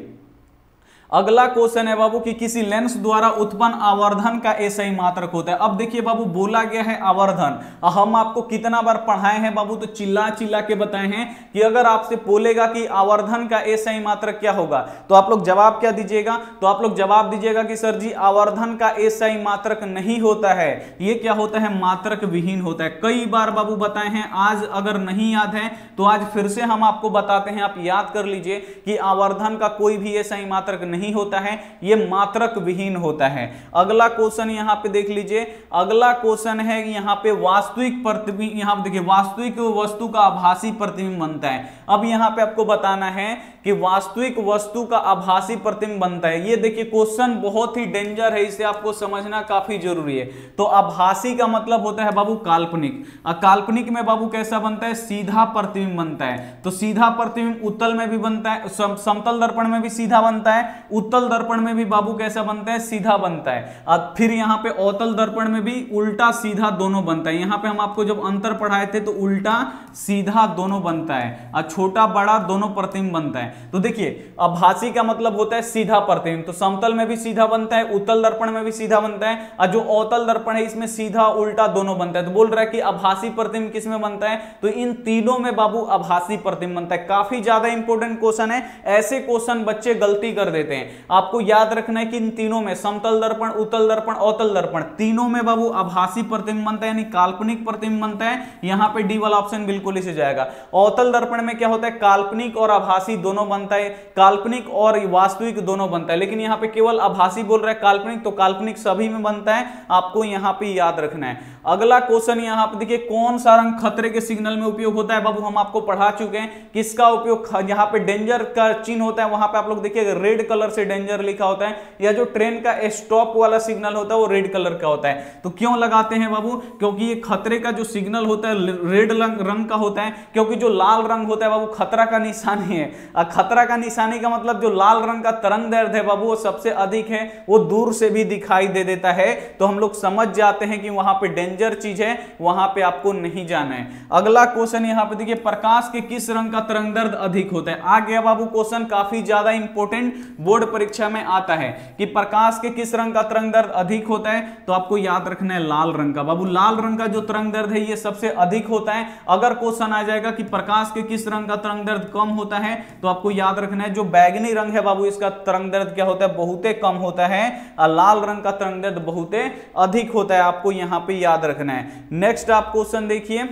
अगला क्वेश्चन है बाबू कि किसी लेंस द्वारा उत्पन्न आवर्धन का ही मात्रक होता है। अब देखिए बाबू, बोला गया है आवर्धन। हम आपको कितना बार पढ़ाए हैं बाबू तो चिल्ला चिल्ला के बताए हैं कि अगर आपसे बोलेगा कि आवर्धन का ही मात्रक क्या होगा तो आप लोग जवाब क्या दीजिएगा? तो आप लोग जवाब दीजिएगा कि सर जी, आवर्धन का ऐसा ही मात्रक नहीं होता है। ये क्या होता है? मात्रक विहीन होता है। कई बार बाबू बताए हैं, आज अगर नहीं याद है तो आज फिर से हम आपको बताते हैं। आप याद कर लीजिए कि आवर्धन का कोई भी ऐसा ही मात्रक नहीं नहीं होता है, ये मात्रक विहीन होता है। अगला क्वेश्चन यहाँ पे देख लीजिए। अगला क्वेश्चन है यहाँ पे वास्तविक प्रतिबिंब, यहाँ देखिए, वास्तविक वस्तु का आभासी प्रतिबिंब बनता है। अब यहाँ पे आपको बताना है कि वास्तविक वस्तु का आभासी प्रतिबिंब बनता है। ये देखिए, क्वेश्चन बहुत ही डेंजर है, इसे आपको समझना काफ़ी ज़रूरी है। तो आभासी का मतलब होता है बाबू काल्पनिक। काल्पनिक में बाबू कैसा बनता है? सीधा प्रतिबिंब बनता है। तो सीधा प्रतिबिंब उत्तल में भी बनता है समतल दर्पण में भी सीधा बनता है उत्तल दर्पण में भी बाबू कैसा बनता है? सीधा बनता है। अब फिर यहाँ पे अवतल दर्पण में भी उल्टा सीधा दोनों बनता है। यहाँ पे हम आपको जब अंतर पढ़ाए थे तो उल्टा सीधा दोनों बनता है और छोटा बड़ा दोनों प्रतिबिंब बनता है। तो देखिए आभासी का मतलब होता है सीधा प्रतिबिंब तो समतल में भी सीधा बनता है, उत्तल दर्पण में भी सीधा बनता है और जो अवतल दर्पण है, इसमें सीधा उल्टा दोनों बनता है। तो बोल रहा है कि आभासी प्रतिबिंब किसमें बनता है? तो इन तीनों में बाबू आभासी प्रतिम बनता है। काफ़ी ज़्यादा इंपॉर्टेंट क्वेश्चन है। ऐसे क्वेश्चन बच्चे गलती कर देते हैं। आपको याद रखना है कि इन तीनों में समतल दर्पण, उत्तल दर्पण, अवतल दर्पण तीनों में बाबू आभासी प्रतिबिंब बनता है काल्पनिक प्रतिबिंब बनता है। यहाँ पे डी वाला ऑप्शन बिल्कुल इसे जाएगा। अवतल दर्पण में क्या होता है? काल्पनिक और आभासी दोनों बनता है। काल्पनिक और वास्तविक दोनों बनता है। लेकिन यहाँ पे केवल आभासी बोल रहा है काल्पनिक तो काल्पनिक सभी में बनता है। आपको यहाँ पे याद रखना है। अगला क्वेश्चन यहाँ पे देखिए, कौन सा रंग खतरे के सिग्नल में उपयोग होता है? बाबू हम आपको पढ़ा चुके हैं। किसका उपयोग? यहाँ पे डेंजर का चिन्ह होता है। वहाँ पे आप लोग देखिए रेड कलर से डेंजर लिखा होता है, या जो ट्रेन का स्टॉप वाला सिग्नल होता है, वो रेड कलर का होता है। तो क्यों लगाते हैं बाबू? क्योंकि ये खतरे का जो सिग्नल होता है रेड रंग का होता है, क्योंकि जो लाल रंग होता है बाबू, खतरा का निशानी है खतरा का निशानी का मतलब जो लाल रंग का तरंग दैर्ध्य है बाबू, वो सबसे अधिक है, वो दूर से भी दिखाई दे देता है। तो हम लोग समझ जाते हैं कि वहाँ पे डेंजर चीज़ है, वहाँ पे आपको नहीं जाना है। अगला क्वेश्चन यहाँ पे देखिए, प्रकाश के किस रंग का तरंग दर्द अधिक होता है? आ गया बाबू क्वेश्चन, काफ़ी ज़्यादा इंपॉर्टेंट बोर्ड परीक्षा में आता है कि प्रकाश के किस रंग का तरंग दर्द अधिक होता है तो आपको याद रखना है लाल रंग का। बाबू, लाल रंग का जो तरंग दर्द है, ये सबसे अधिक होता है। अगर क्वेश्चन आ जाएगा कि प्रकाश के किस रंग का तरंग दर्द कम होता है तो आपको याद रखना है जो बैगनी रंग है बाबू, इसका तरंग दर्द क्या होता है, बहुत कम होता है। और लाल रंग का तरंग दर्द बहुत अधिक होता है, आपको यहाँ पे याद रखना है। नेक्स्ट आप क्वेश्चन देखिए।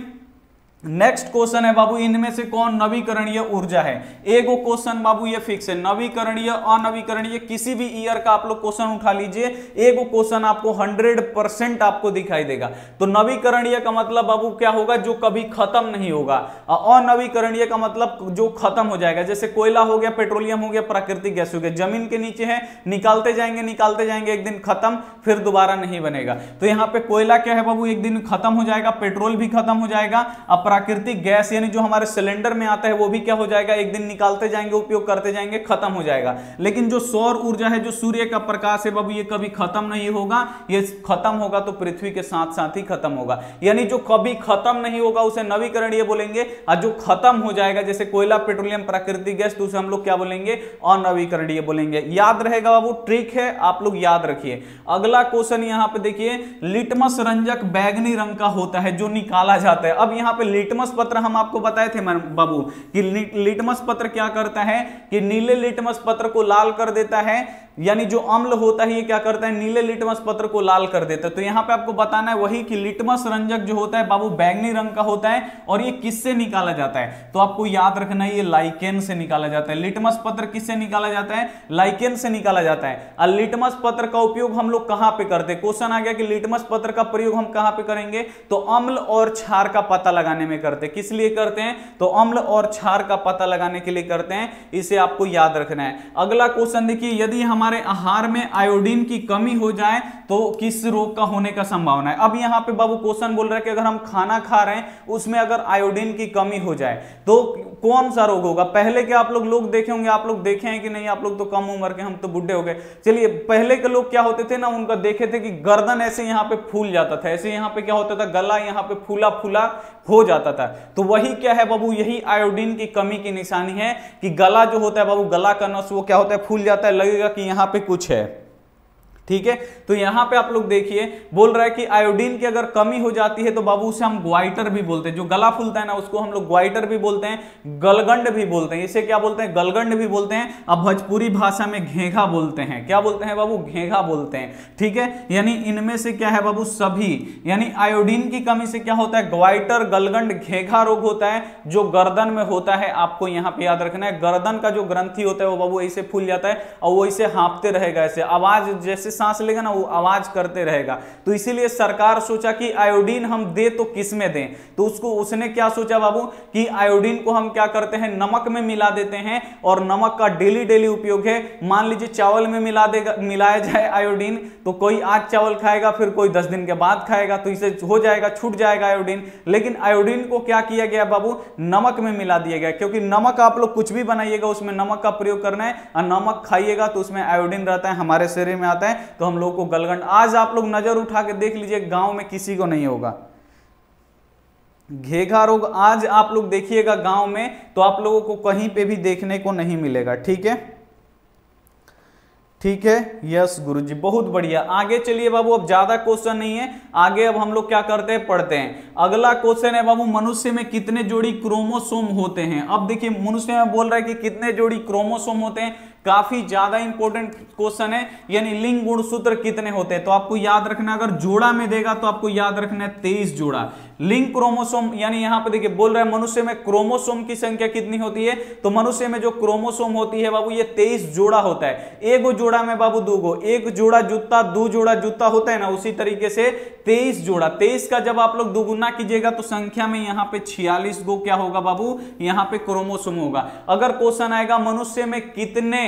नेक्स्ट क्वेश्चन है, बाबू, इनमें से कौन नवीकरणीय ऊर्जा है? एक क्वेश्चन बाबू, ये फिक्स है। नवीकरणीय, अनवीकरणीय किसी भी ईयर का आप लोग क्वेश्चन उठा लीजिए। एक क्वेश्चन आपको 100 परसेंट आपको दिखाई देगा। तो नवीकरणीय का मतलब बाबू, क्या होगा? जो कभी खत्म नहीं होगा। अनवीकरणीय का मतलब जो खत्म हो जाएगा। जैसे कोयला हो गया, पेट्रोलियम हो गया, प्राकृतिक गैस हो गया। ज़मीन के नीचे है, निकालते जाएँगे निकालते जाएँगे, एक दिन खत्म, फिर दोबारा नहीं बनेगा। तो यहाँ पे कोयला क्या है, बाबू? एक दिन खत्म हो जाएगा, पेट्रोल भी खत्म हो जाएगा। प्राकृतिक गैस यानी जो हमारे सिलेंडर में आता है, वो भी क्या हो जाएगा? एक दिन निकालते जाएँगे, उपयोग करते जाएँगे, खत्म हो जाएगा। लेकिन जो सौर ऊर्जा है, जो सूर्य का प्रकाश है बाबू ये कभी खत्म नहीं होगा। ये खत्म होगा तो पृथ्वी के साथ साथ ही खत्म होगा। यानी जो कभी खत्म नहीं होगा, उसे नवीकरणीय बोलेंगे। और जो खत्म हो जाएगा, जैसे कोयला पेट्रोलियम प्राकृतिक गैस तो उसे हम लोग क्या बोलेंगे? अनवीकरणीय बोलेंगे। याद रहेगा बाबू, ट्रिक है, आप लोग याद रखिए। अगला क्वेश्चन यहाँ पे देखिए, लिटमस रंजक बैगनी रंग का होता है, जो निकाला जाता है। अब यहाँ पे लिटमस पत्र हम आपको बताए थे बाबू, कि लिटमस पत्र क्या करता है, कि नीले लिटमस पत्र को लाल कर देता है यानी जो अम्ल होता है, ये क्या करता है? नीले लिटमस पत्र को लाल कर देता है। तो यहाँ पे आपको बताना है वही कि लिटमस रंजक जो होता है, बाबू बैगनी रंग का होता है और ये किससे निकाला जाता है? तो आपको याद रखना है, ये लाइकेन से निकाला जाता है। लिटमस पत्र किससे निकाला जाता है? लाइकेन से निकाला जाता है। और लिटमस पत्र का उपयोग हम लोग कहाँ पे करते क्वेश्चन आ गया कि लिटमस पत्र का प्रयोग हम कहाँ पे करेंगे? तो अम्ल और क्षार का पता लगाने में करते किस लिए करते हैं? तो अम्ल और क्षार का पता लगाने के लिए करते हैं। इसे आपको याद रखना है। अगला क्वेश्चन देखिए, यदि हम हमारे आहार में आयोडीन की कमी हो जाए तो किस रोग का होने का संभावना है? अब यहाँ पे बाबू क्वेश्चन बोल रहे हैं कि अगर हम खाना खा रहे हैं, उसमें अगर आयोडीन की कमी हो जाए तो कौन सा रोग होगा? पहले के आप लोग लोग देखे होंगे? आप लोग देखे हैं कि नहीं? आप लोग तो कम उम्र के, हम तो बुढ़े हो गए। चलिए, पहले के लोग क्या होते थे ना, उनका देखे थे कि गर्दन ऐसे यहाँ पे फूल जाता था। ऐसे यहाँ पे क्या होता था? गला यहाँ पे फूला फूला हो जाता था। तो वही क्या है बाबू? यही आयोडीन की कमी की निशानी है कि गला जो होता है बाबू, गला का नस, वो क्या होता है? फूल जाता है। लगेगा कि यहाँ पे कुछ है। ठीक है? तो यहाँ पे आप लोग देखिए, बोल रहा है कि आयोडीन की अगर कमी हो जाती है तो बाबू उसे हम ग्वाइटर भी बोलते हैं। जो गला फूलता है ना, उसको हम लोग ग्वाइटर भी बोलते हैं, गलगंड भी बोलते हैं। इसे क्या बोलते हैं? गलगंड भी बोलते हैं, अब भोजपुरी भाषा में घेघा बोलते हैं। क्या बोलते हैं बाबू? घेघा बोलते हैं। ठीक है? यानी इनमें से क्या है बाबू? सभी। यानी आयोडीन की कमी से क्या होता है? ग्वाइटर गलगंड, घेघा रोग होता है, जो गर्दन में होता है। आपको यहाँ पर याद रखना है, गर्दन का जो ग्रंथि होता है वो बाबू ऐसे फूल जाता है और वो ऐसे हाँपते रहेगा, ऐसे आवाज़ जैसे सांस लेगा ना वो आवाज़ करते रहेगा। तो इसीलिए सरकार सोचा कि आयोडीन हम दे तो किसमें दें? तो उसको, उसने क्या सोचा बाबू? कि आयोडीन को हम क्या करते हैं? नमक में मिला देते हैं और नमक का डेली डेली उपयोग है। मान लीजिए चावल में मिला देगा, मिलाया जाए आयोडीन तो कोई आज चावल खाएगा, फिर कोई दस दिन के बाद खाएगा तो इसे हो जाएगा, छूट जाएगा आयोडीन। लेकिन आयोडीन को क्या किया गया बाबू? नमक में मिला दिया गया, क्योंकि नमक आप लोग कुछ भी बनाइएगा, उसमें नमक का प्रयोग करना है, और नमक खाइएगा तो उसमें आयोडीन रहता है, हमारे शरीर में आता है। तो हम लोग को गलगंड, आज आप लोग नज़र उठा के देख लीजिए, गाँव में किसी को नहीं होगा। घेघा रोग आज आप लोग देखिएगा गाँव में तो आप लोगों को कहीं पे भी देखने को नहीं मिलेगा, ठीक है? ठीक है? यस, गुरुजी, बहुत बढ़िया। आगे चलिए बाबू, अब ज़्यादा क्वेश्चन नहीं है। आगे अब हम लोग क्या करते हैं, पढ़ते हैं। अगला क्वेश्चन है बाबू, मनुष्य में कितने जोड़ी क्रोमोसोम होते हैं? अब देखिए, मनुष्य में बोल रहा है कि कितने जोड़ी क्रोमोसोम होते हैं? काफ़ी ज़्यादा इंपॉर्टेंट क्वेश्चन है, यानी लिंग गुण सूत्र कितने होते हैं? तो आपको याद रखना, अगर जोड़ा में देगा तो आपको याद रखना है तेईस जोड़ा। लिंग क्रोमोसोम, यानी यहाँ पर देखिए, बोल रहा है मनुष्य में क्रोमोसोम की संख्या कितनी होती है? तो मनुष्य में जो क्रोमोसोम होती है बाबू, ये तेईस जोड़ा होता है। एक जोड़ा में बाबू दो गो, एक जोड़ा जूता दो जोड़ा जूता होता है ना, उसी तरीके से तेईस जोड़ा। तेईस का जब आप लोग दोगुना कीजिएगा तो संख्या में यहाँ पे छियालीस गो क्या होगा बाबू? यहाँ पे क्रोमोसोम होगा। अगर क्वेश्चन आएगा, मनुष्य में कितने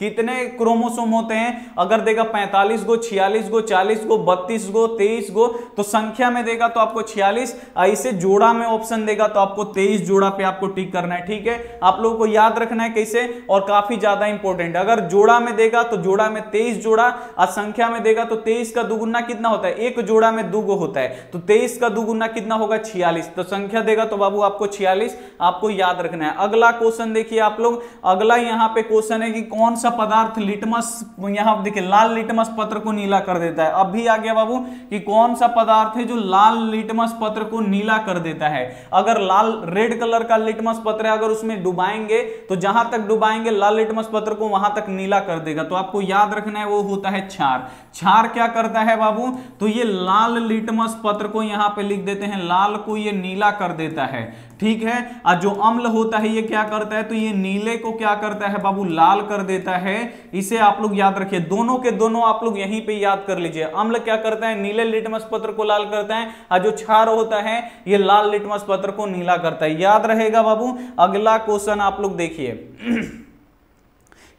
कितने क्रोमोसोम होते हैं? अगर देगा 45 गो 46 गो 40 गो 32 गो 23 गो तो संख्या में देगा तो आपको 46 ऐसे जोड़ा में ऑप्शन देगा तो आपको 23 जोड़ा पे आपको टिक करना है, ठीक है? आप लोगों को याद रखना है कैसे? और काफ़ी ज़्यादा इंपॉर्टेंट अगर जोड़ा में देगा तो जोड़ा में तेईस जोड़ा और संख्या में देगा तो तेईस का दुगुना कितना होता है? एक जोड़ा में दो होता है तो तेईस का दुगुना कितना होगा? छियालीस। तो संख्या देगा तो बाबू आपको छियालीस, आपको याद रखना है। अगला क्वेश्चन देखिए आप लोग, अगला यहाँ पे क्वेश्चन है कि कौन सा पदार्थ लिटमस, यहाँ देखिए, लाल लिटमस पत्र को नीला कर देता है। अब भी आ गया बाबू, कि कौन सा पदार्थ है जो लाल लिटमस पत्र को नीला कर देता है? अगर लाल, रेड कलर का लिटमस पत्र है, अगर उसमें डुबाएँगे तो जहाँ तक डुबाएँगे, लाल लिटमस पत्र को वहाँ तक नीला कर देगा। तो आपको याद रखना है, वो होता है क्षार। क्षार क्या करता है बाबू? तो ये लाल लिटमस पत्र को यहाँ पे लिख देते हैं, लाल को ये नीला कर देता है। ठीक है? और जो अम्ल होता है, ये क्या करता है? तो ये नीले को क्या करता है बाबू? लाल कर देता है। इसे आप लोग याद रखिए, दोनों के दोनों आप लोग यहीं पे याद कर लीजिए। अम्ल क्या करता है? नीले लिटमस पत्र को लाल करता है, और जो छार होता है, ये लाल लिटमस पत्र को नीला करता है। याद रहेगा बाबू? अगला क्वेश्चन आप लोग देखिए। *clears throat*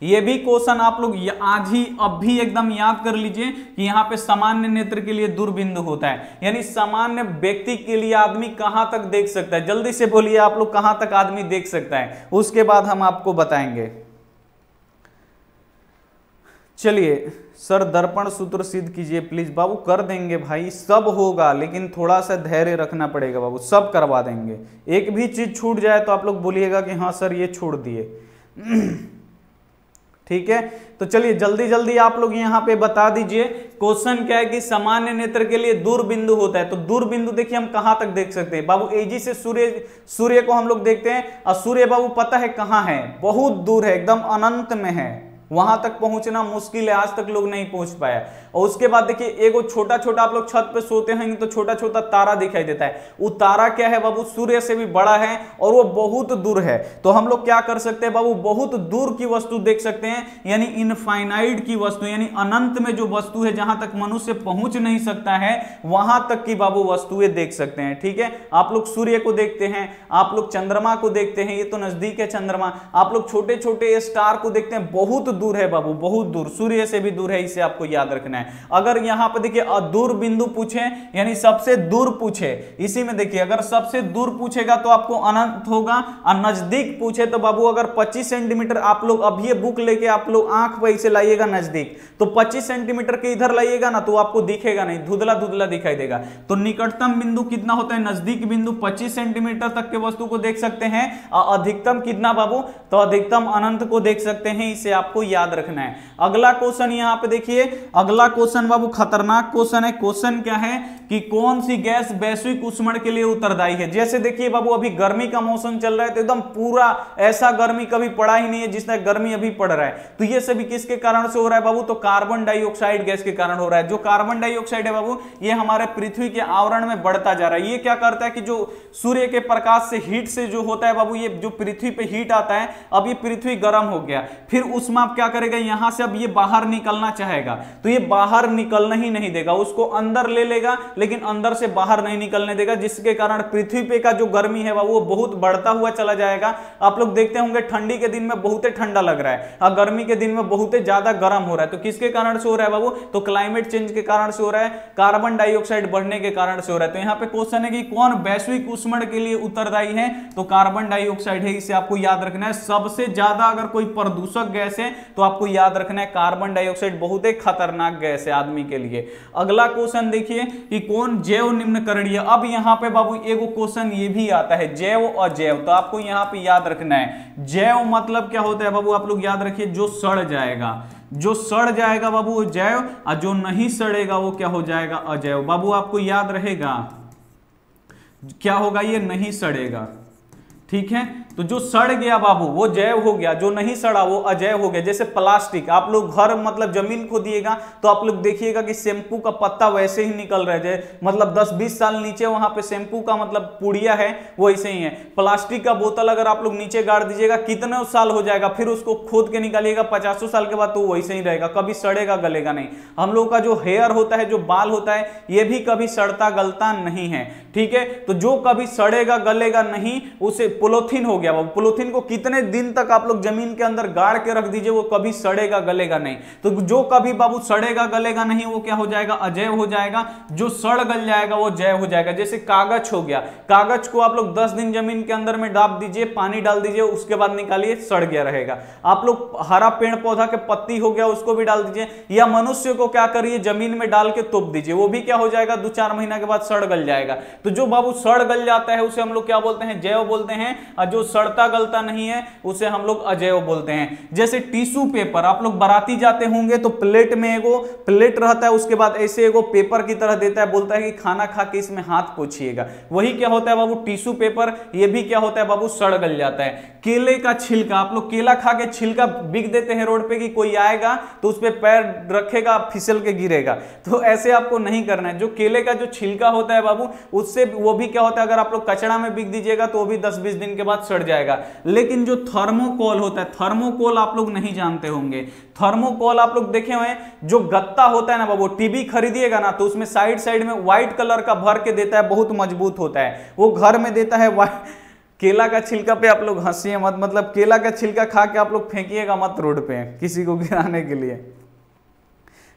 ये भी क्वेश्चन आप लोग आज ही, अब भी एकदम याद कर लीजिए कि यहाँ पे सामान्य नेत्र के लिए दूरबिंदु होता है। यानी सामान्य व्यक्ति के लिए आदमी कहाँ तक देख सकता है? जल्दी से बोलिए, आप लोग कहाँ तक आदमी देख सकता है? उसके बाद हम आपको बताएँगे। चलिए, सर दर्पण सूत्र सिद्ध कीजिए प्लीज़ बाबू, कर देंगे भाई, सब होगा, लेकिन थोड़ा सा धैर्य रखना पड़ेगा बाबू, सब करवा देंगे। एक भी चीज़ छूट जाए तो आप लोग बोलिएगा कि हाँ सर, ये छोड़ दिए। *clears throat* ठीक है? तो चलिए जल्दी जल्दी आप लोग यहाँ पे बता दीजिए, क्वेश्चन क्या है कि सामान्य नेत्र के लिए दूर बिंदु होता है। तो दूर बिंदु देखिए हम कहाँ तक देख सकते हैं? बाबू, एजी से सूर्य सूर्य को हम लोग देखते हैं, और सूर्य बाबू पता है कहाँ है? बहुत दूर है, एकदम अनंत में है। वहाँ तक पहुँचना मुश्किल है, आज तक लोग नहीं पहुँच पाया। और उसके बाद देखिए, एगो छोटा छोटा आप लोग छत पे सोते हैं तो छोटा छोटा तारा दिखाई देता है। वो तारा क्या है बाबू? सूर्य से भी बड़ा है और वो बहुत दूर है। तो हम लोग क्या कर सकते हैं बाबू? बहुत दूर की वस्तु देख सकते हैं, यानी इनफाइनाइट की वस्तु, यानी अनंत में जो वस्तु है, जहाँ तक मनुष्य पहुँच नहीं सकता है, वहाँ तक की बाबू वस्तुएँ देख सकते हैं, ठीक है? आप लोग सूर्य को देखते हैं, आप लोग चंद्रमा को देखते हैं, ये तो नज़दीक है चंद्रमा। आप लोग छोटे छोटे स्टार को देखते हैं, बहुत दूर है बाबू, बहुत दूर। सूर्य से भी दूर है, इसे आपको याद रखना है। है अगर यहाँ पर देखिए दूर बिंदु पूछे, यानी सबसे दूर पूछे, इसी में देखिए, अगर सबसे दूर पूछेगा तो आपको अनंत होगा और नज़दीक पूछे तो बाबू अगर 25 सेंटीमीटर आप लोग अभी बुक लेके आप लोग आँख पर इसे लाइएगा नज़दीक तो 25 सेंटीमीटर के इधर लाइएगा ना तो आपको दिखेगा नहीं धुधला धुधला दिखाई देगा। तो निकटतम बिंदु कितना होता है? नज़दीक बिंदु 25 सेंटीमीटर तक के वस्तु को देख सकते हैं और अधिकतम कितना बाबू? तो अधिकतम अनंत को देख सकते हैं, इसे आपको याद रखना है। अगला क्वेश्चन यहाँ पे देखिए, अगला क्वेश्चन बाबू खतरनाक क्वेश्चन है। क्वेश्चन क्या है? कि कौन सी गैस वैश्विक उष्मण के लिए उत्तरदायी है? जैसे देखिए बाबू, अभी गर्मी का मौसम चल रहा है तो एकदम पूरा ऐसा गर्मी कभी पड़ा ही नहीं है जिसने गर्मी अभी पड़ रहा है। तो ये सभी किसके कारण से हो रहा है बाबू? तो कार्बन डाइऑक्साइड गैस के कारण हो रहा है। जो कार्बन डाइऑक्साइड है बाबू, ये हमारे पृथ्वी के आवरण में बढ़ता जा रहा है। ये क्या करता है कि जो सूर्य के प्रकाश से हीट से जो होता है बाबू, ये जो पृथ्वी पे हीट आता है, अब ये पृथ्वी गर्म हो गया। फिर उसमें आप क्या करेगा? यहाँ से अब ये बाहर निकलना चाहेगा। तो ये बाहर निकलना ही नहीं देगा, उसको अंदर ले लेगा लेकिन अंदर से बाहर नहीं निकलने देगा, जिसके कारण पृथ्वी पे का जो गर्मी है वो बहुत बढ़ता हुआ चला जाएगा। आप लोग देखते होंगे, ठंडी के दिन में बहुत ही ठंडा लग रहा है और गर्मी के दिन में बहुत ज़्यादा गर्म हो रहा है। तो किसके कारण से हो रहा है बाबू? तो क्लाइमेट चेंज के कारण से हो रहा है कार्बन डाइऑक्साइड बढ़ने के कारण से हो रहा है। तो यहाँ पे क्वेश्चन है कि कौन वैश्विक उष्मण के लिए उत्तरदायी है? तो कार्बन डाइऑक्साइड है, इसे आपको याद रखना है। सबसे ज़्यादा अगर कोई प्रदूषक गैस है तो आपको याद रखना है कार्बन डाइऑक्साइड बहुत ही खतरनाक गैस है आदमी के लिए। अगला क्वेश्चन देखिए कि कौन जैव निम्न करणीय। अब यहाँ पे बाबू एगो क्वेश्चन ये भी आता है, जैव और जैव। तो आपको यहाँ पे याद रखना है। जैव मतलब क्या होता है बाबू? आप लोग याद रखिए, जो सड़ जाएगा। जो सड़ जाएगा बाबू, वो जैव, और जो नहीं सड़ेगा, वो क्या हो जाएगा? अजैव। बाबू, आपको याद रहेगा? क्या होगा? ये नहीं सड़ेगा। ठीक है? तो जो सड़ गया बाबू, वो जैव हो गया, जो नहीं सड़ा, वो अजैव हो गया। जैसे प्लास्टिक, आप लोग घर मतलब ज़मीन को दिएगा तो आप लोग देखिएगा कि शैम्पू का पत्ता वैसे ही निकल रहा है। मतलब 10-20 साल नीचे वहाँ पे शैम्पू का मतलब पुड़िया है वो ऐसे ही है। प्लास्टिक का बोतल अगर आप लोग नीचे गाड़ दीजिएगा, कितने साल हो जाएगा? फिर उसको खोद के निकालिएगा, पचासों साल के बाद तो वैसे ही रहेगा, कभी सड़ेगा, गलेगा नहीं। हम लोग का जो हेयर होता है, जो बाल होता है, ये भी कभी सड़ता, गलता नहीं है, ठीक है? तो जो कभी सड़ेगा, गलेगा नहीं, उसे पोलोथीन हो गया। वो पोलोथीन को कितने दिन तक आप लोग ज़मीन के अंदर गाड़ के रख दीजिए, वो कभी सड़ेगा, गलेगा नहीं। तो जो कभी बाबू सड़ेगा, गलेगा नहीं, वो क्या हो जाएगा? अजैव हो जाएगा। जो सड़ गल जाएगा, वो जैव हो जाएगा। जैसे कागज़ हो गया, कागज़ को आप लोग दस दिन ज़मीन के अंदर में डाप दीजिए, पानी डाल दीजिए, उसके बाद निकालिए, सड़ गया रहेगा। आप लोग हरा पेड़ पौधा के पत्ती हो गया, उसको भी डाल दीजिए, या मनुष्य को क्या करिए, ज़मीन में डाल के तोप दीजिए, वो भी क्या हो जाएगा? दो चार महीना के बाद सड़ गल जाएगा। तो जो बाबू सड़ गल जाता है, उसे हम लोग क्या बोलते हैं? जैव बोलते हैं। और जो सड़ता गलता नहीं है, उसे हम लोग अजैव बोलते हैं। जैसे टिश्यू पेपर, आप लोग बराती जाते होंगे तो प्लेट में एगो, प्लेट रहता है, उसके बाद ऐसे एगो पेपर की तरह देता है, बोलता है कि खाना खा के इसमें हाथ पोछिएगा। वही क्या होता है बाबू, टिश्यू पेपर, ये भी क्या होता है बाबू, सड़ गल जाता है। केले का छिलका, आप लोग केला खा के छिलका बिक देते हैं रोड पे कि कोई आएगा तो उस पर पैर रखेगा, फिसल के गिरेगा। तो ऐसे आपको नहीं करना है। जो केले का जो छिलका होता है बाबू, उससे वो भी क्या होता है, अगर आप लोग कचड़ा में बिक दीजिएगा तो वो भी 10-20 दिन के बाद सड़ जाएगा। लेकिन जो थर्मोकोल होता है, थर्मोकोल आप लोग नहीं जानते होंगे। थर्मोकोल आप लोग देखे हुए जो गत्ता होता है ना बाबू टीवी खरीदिएगा ना तो उसमें साइड साइड में व्हाइट कलर का भर के देता है, बहुत मज़बूत होता है। वो घर में देता है केला का छिलका पे आप लोग हंसिए मत मतलब केला का छिलका खा के आप लोग फेंकिएगा मत रोड पे किसी को गिराने के लिए।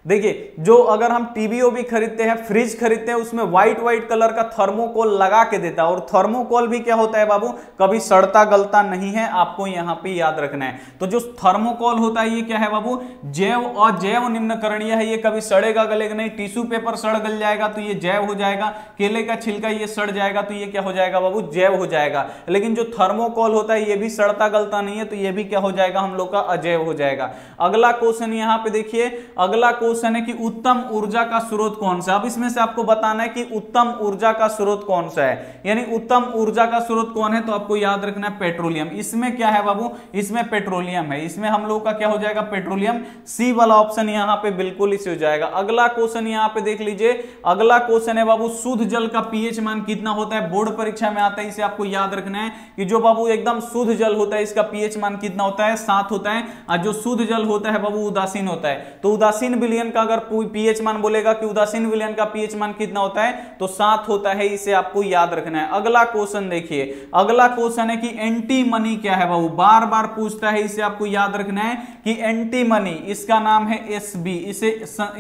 देखिए, जो अगर हम टीवी भी खरीदते हैं, फ्रिज खरीदते हैं, उसमें व्हाइट व्हाइट कलर का थर्मोकोल लगा के देता है। और थर्मोकोल भी क्या होता है बाबू? कभी सड़ता गलता नहीं है, आपको यहाँ पे याद रखना है। तो जो थर्मोकोल होता है, ये क्या है बाबू? जैव और जैव निम्नकरणीय है, ये कभी सड़ेगा गलेगा नहीं टिश्यू पेपर सड़ गल जाएगा तो ये जैव हो जाएगा। केले का छिलका ये सड़ जाएगा तो ये क्या हो जाएगा बाबू? जैव हो जाएगा। लेकिन जो थर्मोकोल होता है, ये भी सड़ता गलता नहीं है तो ये भी क्या हो जाएगा? हम लोग का अजैव हो जाएगा। अगला क्वेश्चन यहाँ पे देखिए, अगला क्वेश्चन क्वेश्चन है कि उत्तम ऊर्जा का स्रोत कौन सा अब इसमें से आपको बताना है कि उत्तम ऊर्जा का स्रोत कौन सा है? यानी उत्तम ऊर्जा का स्रोत कौन है? तो आपको याद रखना है पेट्रोलियम। इसमें क्या है बाबू? इसमें पेट्रोलियम है। इसमें हम लोग का क्या हो जाएगा? पेट्रोलियम। सी वाला ऑप्शन यहाँ पे बिल्कुल इसे हो जाएगा। अगला क्वेश्चन यहाँ पे देख लीजिए। अगला क्वेश्चन है बाबू, शुद्ध जल का पीएच मान कितना होता है? बोर्ड परीक्षा में आता है। इसे आपको याद रखना है कि जो बाबू एकदम शुद्ध जल होता है, इसका पीएच मान कितना होता है? सात होता है। और जो शुद्ध जल होता है बाबू, उदासीन होता है। तो उदासीन भी विलियन का अगर पीएच मान बोलेगा कि उदासीन विलियन का पीएच मान कितना होता है तो सात होता है, इसे आपको याद रखना है। अगला क्वेश्चन देखिए। अगला क्वेश्चन है कि एंटी मनी क्या है बाबू बार बार पूछता है, इसे आपको याद रखना है कि एंटी मनी इसका नाम है एस इसे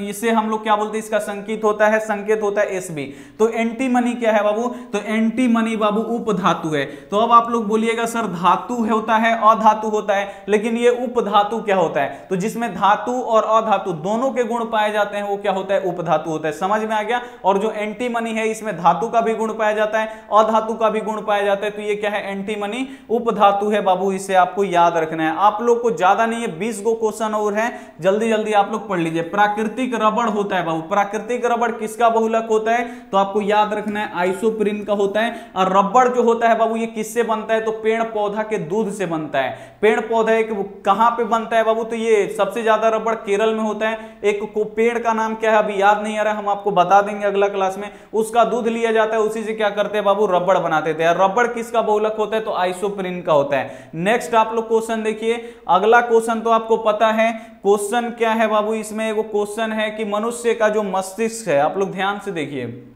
इसे हम लोग क्या बोलते हैं? इसका संकेत होता है, संकेत होता है एस तो एंटी मनी क्या है बाबू तो एंटी मनी बाबू उप धातु है। तो अब आप लोग बोलिएगा, सर, धातु होता है, अधातु होता है। लेकिन ये उप धातु क्या होता है? तो जिसमें धातु और अधातु दोनों के गुण पाए जाते हैं, वो क्या होता है? उप धातु होता है। समझ में आ गया? और जो एंटी मनी है, इसमें धातु का भी गुण पाया जाता है, अधातु का भी गुण पाया जाता है। तो ये क्या है? एंटी मनी उप है बाबू, इसे आपको याद रखना है। आप लोग को ज़्यादा नहीं है, बीस गो क्वेश्चन और है। जल्दी जल्दी आप लोग पढ़ लीजिए। प्राकृतिक रबड़ होता है बाबू। प्राकृतिक रबड़ किसका बहुलक होता है? तो आपको याद रखना है आइसोप्रिन का होता है। और रबड़ जो होता है बाबू, ये किससे बनता है? तो पेड़ पौधा के दूध से बनता है। पेड़ पौधा एक कहाँ पे बनता है बाबू? तो ये सबसे ज़्यादा रबड़ केरल में होता है। एक को पेड़ का नाम क्या है अभी याद नहीं आ रहा, हम आपको बता देंगे अगला क्लास में। उसका दूध लिया जाता है, उसी से क्या करते हैं बाबू? रबड़ बनाते थे। रबड़ किसका बहुलक होता है? तो आइसोप्रिन का होता है। नेक्स्ट आप लोग क्वेश्चन देखिए। अगला क्वेश्चन तो आपको पता है। क्वेश्चन क्या है बाबू? इसमें वो क्वेश्चन है कि मनुष्य का जो मस्तिष्क है, आप लोग ध्यान से देखिए।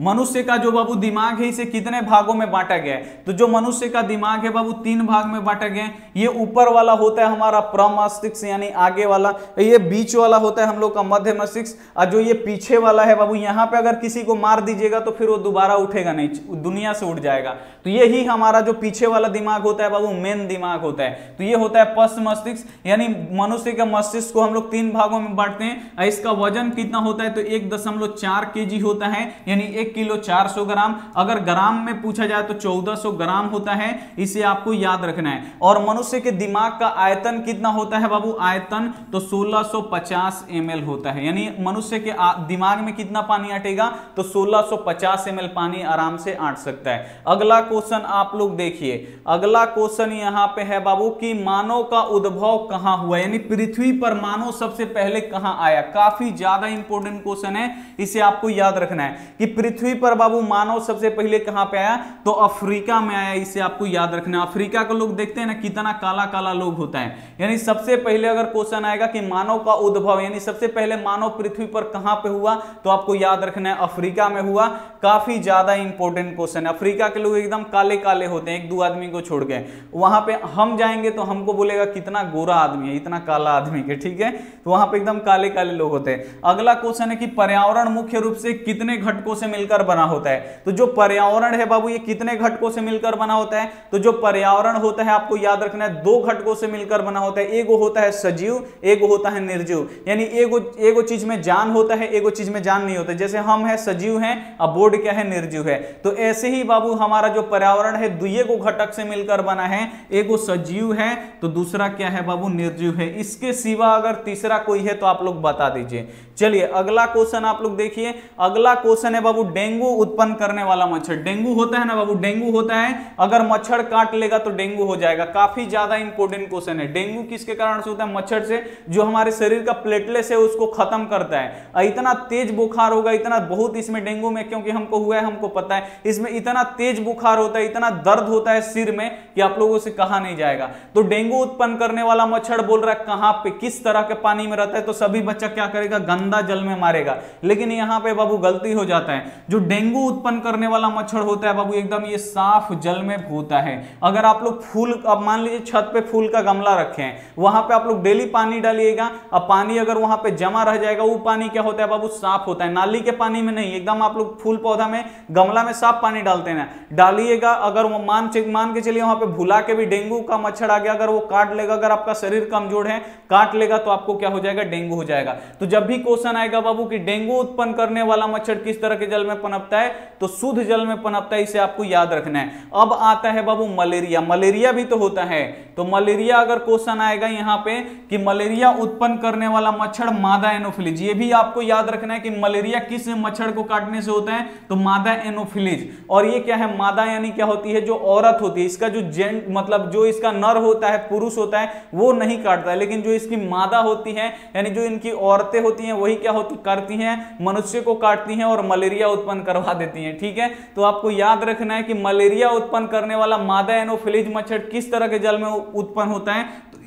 मनुष्य का जो बाबू दिमाग है, इसे कितने भागों में बांटा गया है? तो जो मनुष्य का दिमाग है बाबू, तीन भाग में बांटा गया है। ये ऊपर वाला होता है हमारा प्रमस्तिष्क यानी आगे वाला। ये बीच वाला होता है हम लोग का मध्य मस्तिष्क। और जो ये पीछे वाला है बाबू, यहाँ पे अगर किसी को मार दीजिएगा तो फिर वो दोबारा उठेगा नहीं दुनिया से उठ जाएगा। तो ये हमारा जो पीछे वाला दिमाग होता है बाबू मेन दिमाग होता है। तो ये होता है पश्च मस्तिष्क, यानी मनुष्य के मस्तिष्क को हम लोग तीन भागों में बांटते हैं। इसका वज़न कितना होता है? तो एक दशमलव चार के जी होता है, यानी एक एक किलो 400 ग्राम। अगर ग्राम में पूछा जाए तो 1400 ग्राम होता है। इसे आपको याद रखना है। और मनुष्य के दिमाग का आयतन कितना होता है बाबू? आयतन तो 1650 ml होता है। यानी मनुष्य के दिमाग में कितना पानी अटेगा तो 1650 ml पानी आराम से आट सकता है। अगला क्वेश्चन आप लोग देखिए। अगला क्वेश्चन यहाँ पे है बाबू कि मानव का उद्भव कहाँ हुआ? यानी पृथ्वी पर मानव सबसे पहले कहाँ आया? काफ़ी ज़्यादा इंपॉर्टेंट क्वेश्चन है। इसे आपको याद रखना है कि पृथ्वी पृथ्वी पर बाबू मानव सबसे पहले कहाँ पे आया? तो अफ्रीका में आया, इसे आपको याद रखना अफ्रीका को लोग देखते हैं ना कितना काला काला लोग होता है। यानी सबसे पहले अगर क्वेश्चन आएगा कि मानव का उद्भव, यानी सबसे पहले मानव पृथ्वी पर कहाँ पे हुआ तो आपको याद रखना है, अफ्रीका में हुआ। काफ़ी ज़्यादा इंपॉर्टेंट क्वेश्चन है। अफ्रीका के लोग एकदम काले काले होते हैं एक दो आदमी को छोड़ के। वहाँ पे हम जाएँगे तो हमको बोलेगा, कितना गोरा आदमी है, इतना काला आदमी के ठीक है? तो वहाँ पे एकदम काले काले लोग होते हैं। अगला क्वेश्चन है कि पर्यावरण मुख्य रूप से कितने घटकों से मिलकर मिलकर बना होता है। तो जो पर्यावरण है बाबू, ये कितने घटकों से मिलकर बना होता है? तो जो पर्यावरण होता है, आपको याद रखना है, दो घटकों से मिलकर बना होता है। एगो होता है सजीव, एगो होता है निर्जीव। यानी एगो एगो चीज़ में जान होता है, एगो चीज़ में जान नहीं होता। जैसे हम है, सजीव हैं, अब बोर्ड क्या है, निर्जीव है। तो ऐसे ही बाबू, हमारा जो पर्यावरण है दुए को घटक से मिलकर बना है। एगो सजीव है तो दूसरा क्या है बाबू, निर्जीव है। इसके सिवा अगर तीसरा कोई है तो आप लोग बता दीजिए। चलिए, अगला क्वेश्चन आप लोग देखिए। अगला क्वेश्चन है बाबू, डेंगू उत्पन्न करने वाला मच्छर। डेंगू होता है ना बाबू? डेंगू होता है। अगर मच्छर काट लेगा तो डेंगू हो जाएगा। काफ़ी ज़्यादा इंपॉर्टेंट क्वेश्चन है। डेंगू किसके कारण से होता है? मच्छर से। जो हमारे शरीर का प्लेटलेस है, उसको खत्म करता है। इतना तेज बुखार होगा, इतना बहुत इसमें डेंगू में, क्योंकि हमको हुआ है, हमको पता है। इसमें इतना तेज बुखार होता है, इतना दर्द होता है सिर में, कि आप लोगों से कहा नहीं जाएगा। तो डेंगू उत्पन्न करने वाला मच्छर बोल रहा है, कहाँ पे, किस तरह के पानी में रहता है? तो सभी बच्चा क्या करेगा? गंदा गंदा जल में मारेगा। लेकिन यहाँ पे बाबू गलती हो जाता है। जो डेंगू उत्पन्न करने वाला मच्छर होता है बाबू, एकदम ये साफ़ जल में होता है। अगर आप लोग फूल अब मान लीजिए छत पे फूल का गमला रखे हैं वहाँ पे आप लोग डेली पानी डालिएगा। अब पानी अगर वहाँ पे जमा रह जाएगा, वो पानी क्या होता है बाबू? साफ़ होता है। नाली के पानी में नहीं, एकदम आप लोग फूल पौधा में, गमला में साफ़ पानी डालते हैं। डालिएगा, अगर वो मान मान के चलिए वहाँ पे भुला के भी डेंगू का मच्छर आ गया, अगर वो काट लेगा, अगर आपका शरीर कमज़ोर है, काट लेगा तो आपको क्या हो जाएगा? डेंगू हो जाएगा। तो जब भी क्वेश्चन आएगा बाबू कि डेंगू उत्पन्न करने वाला मच्छर किस तरह के जल में पनपता है? तो शुद्ध जल में पनपता है, इसे आपको याद रखना है। अब आता है बाबू मलेरिया। मलेरिया भी तो होता है। तो मलेरिया अगर क्वेश्चन आएगा यहाँ पे कि मलेरिया उत्पन्न करने वाला मच्छर मादा एनोफिलिज। ये भी आपको याद रखना है कि मलेरिया किस मच्छर को काटने से होता है? तो मादा एनोफिलिज। और ये क्या है? मादा यानी क्या होती है? जो औरत होती है। इसका जो जेंट मतलब जो इसका नर होता है, पुरुष होता है, वो नहीं काटता है। लेकिन जो इसकी मादा होती है, यानी जो इनकी औरतें होती हैं वही क्या होती, करती हैं, मनुष्य को काटती हैं और मलेरिया उत्पन्न करवा देती हैं, ठीक है? तो आपको याद रखना है कि मलेरिया उत्पन्न करने वाला मादा एनोफिलिज मच्छर किस तरह के जल में उत्पन्न होता है? तो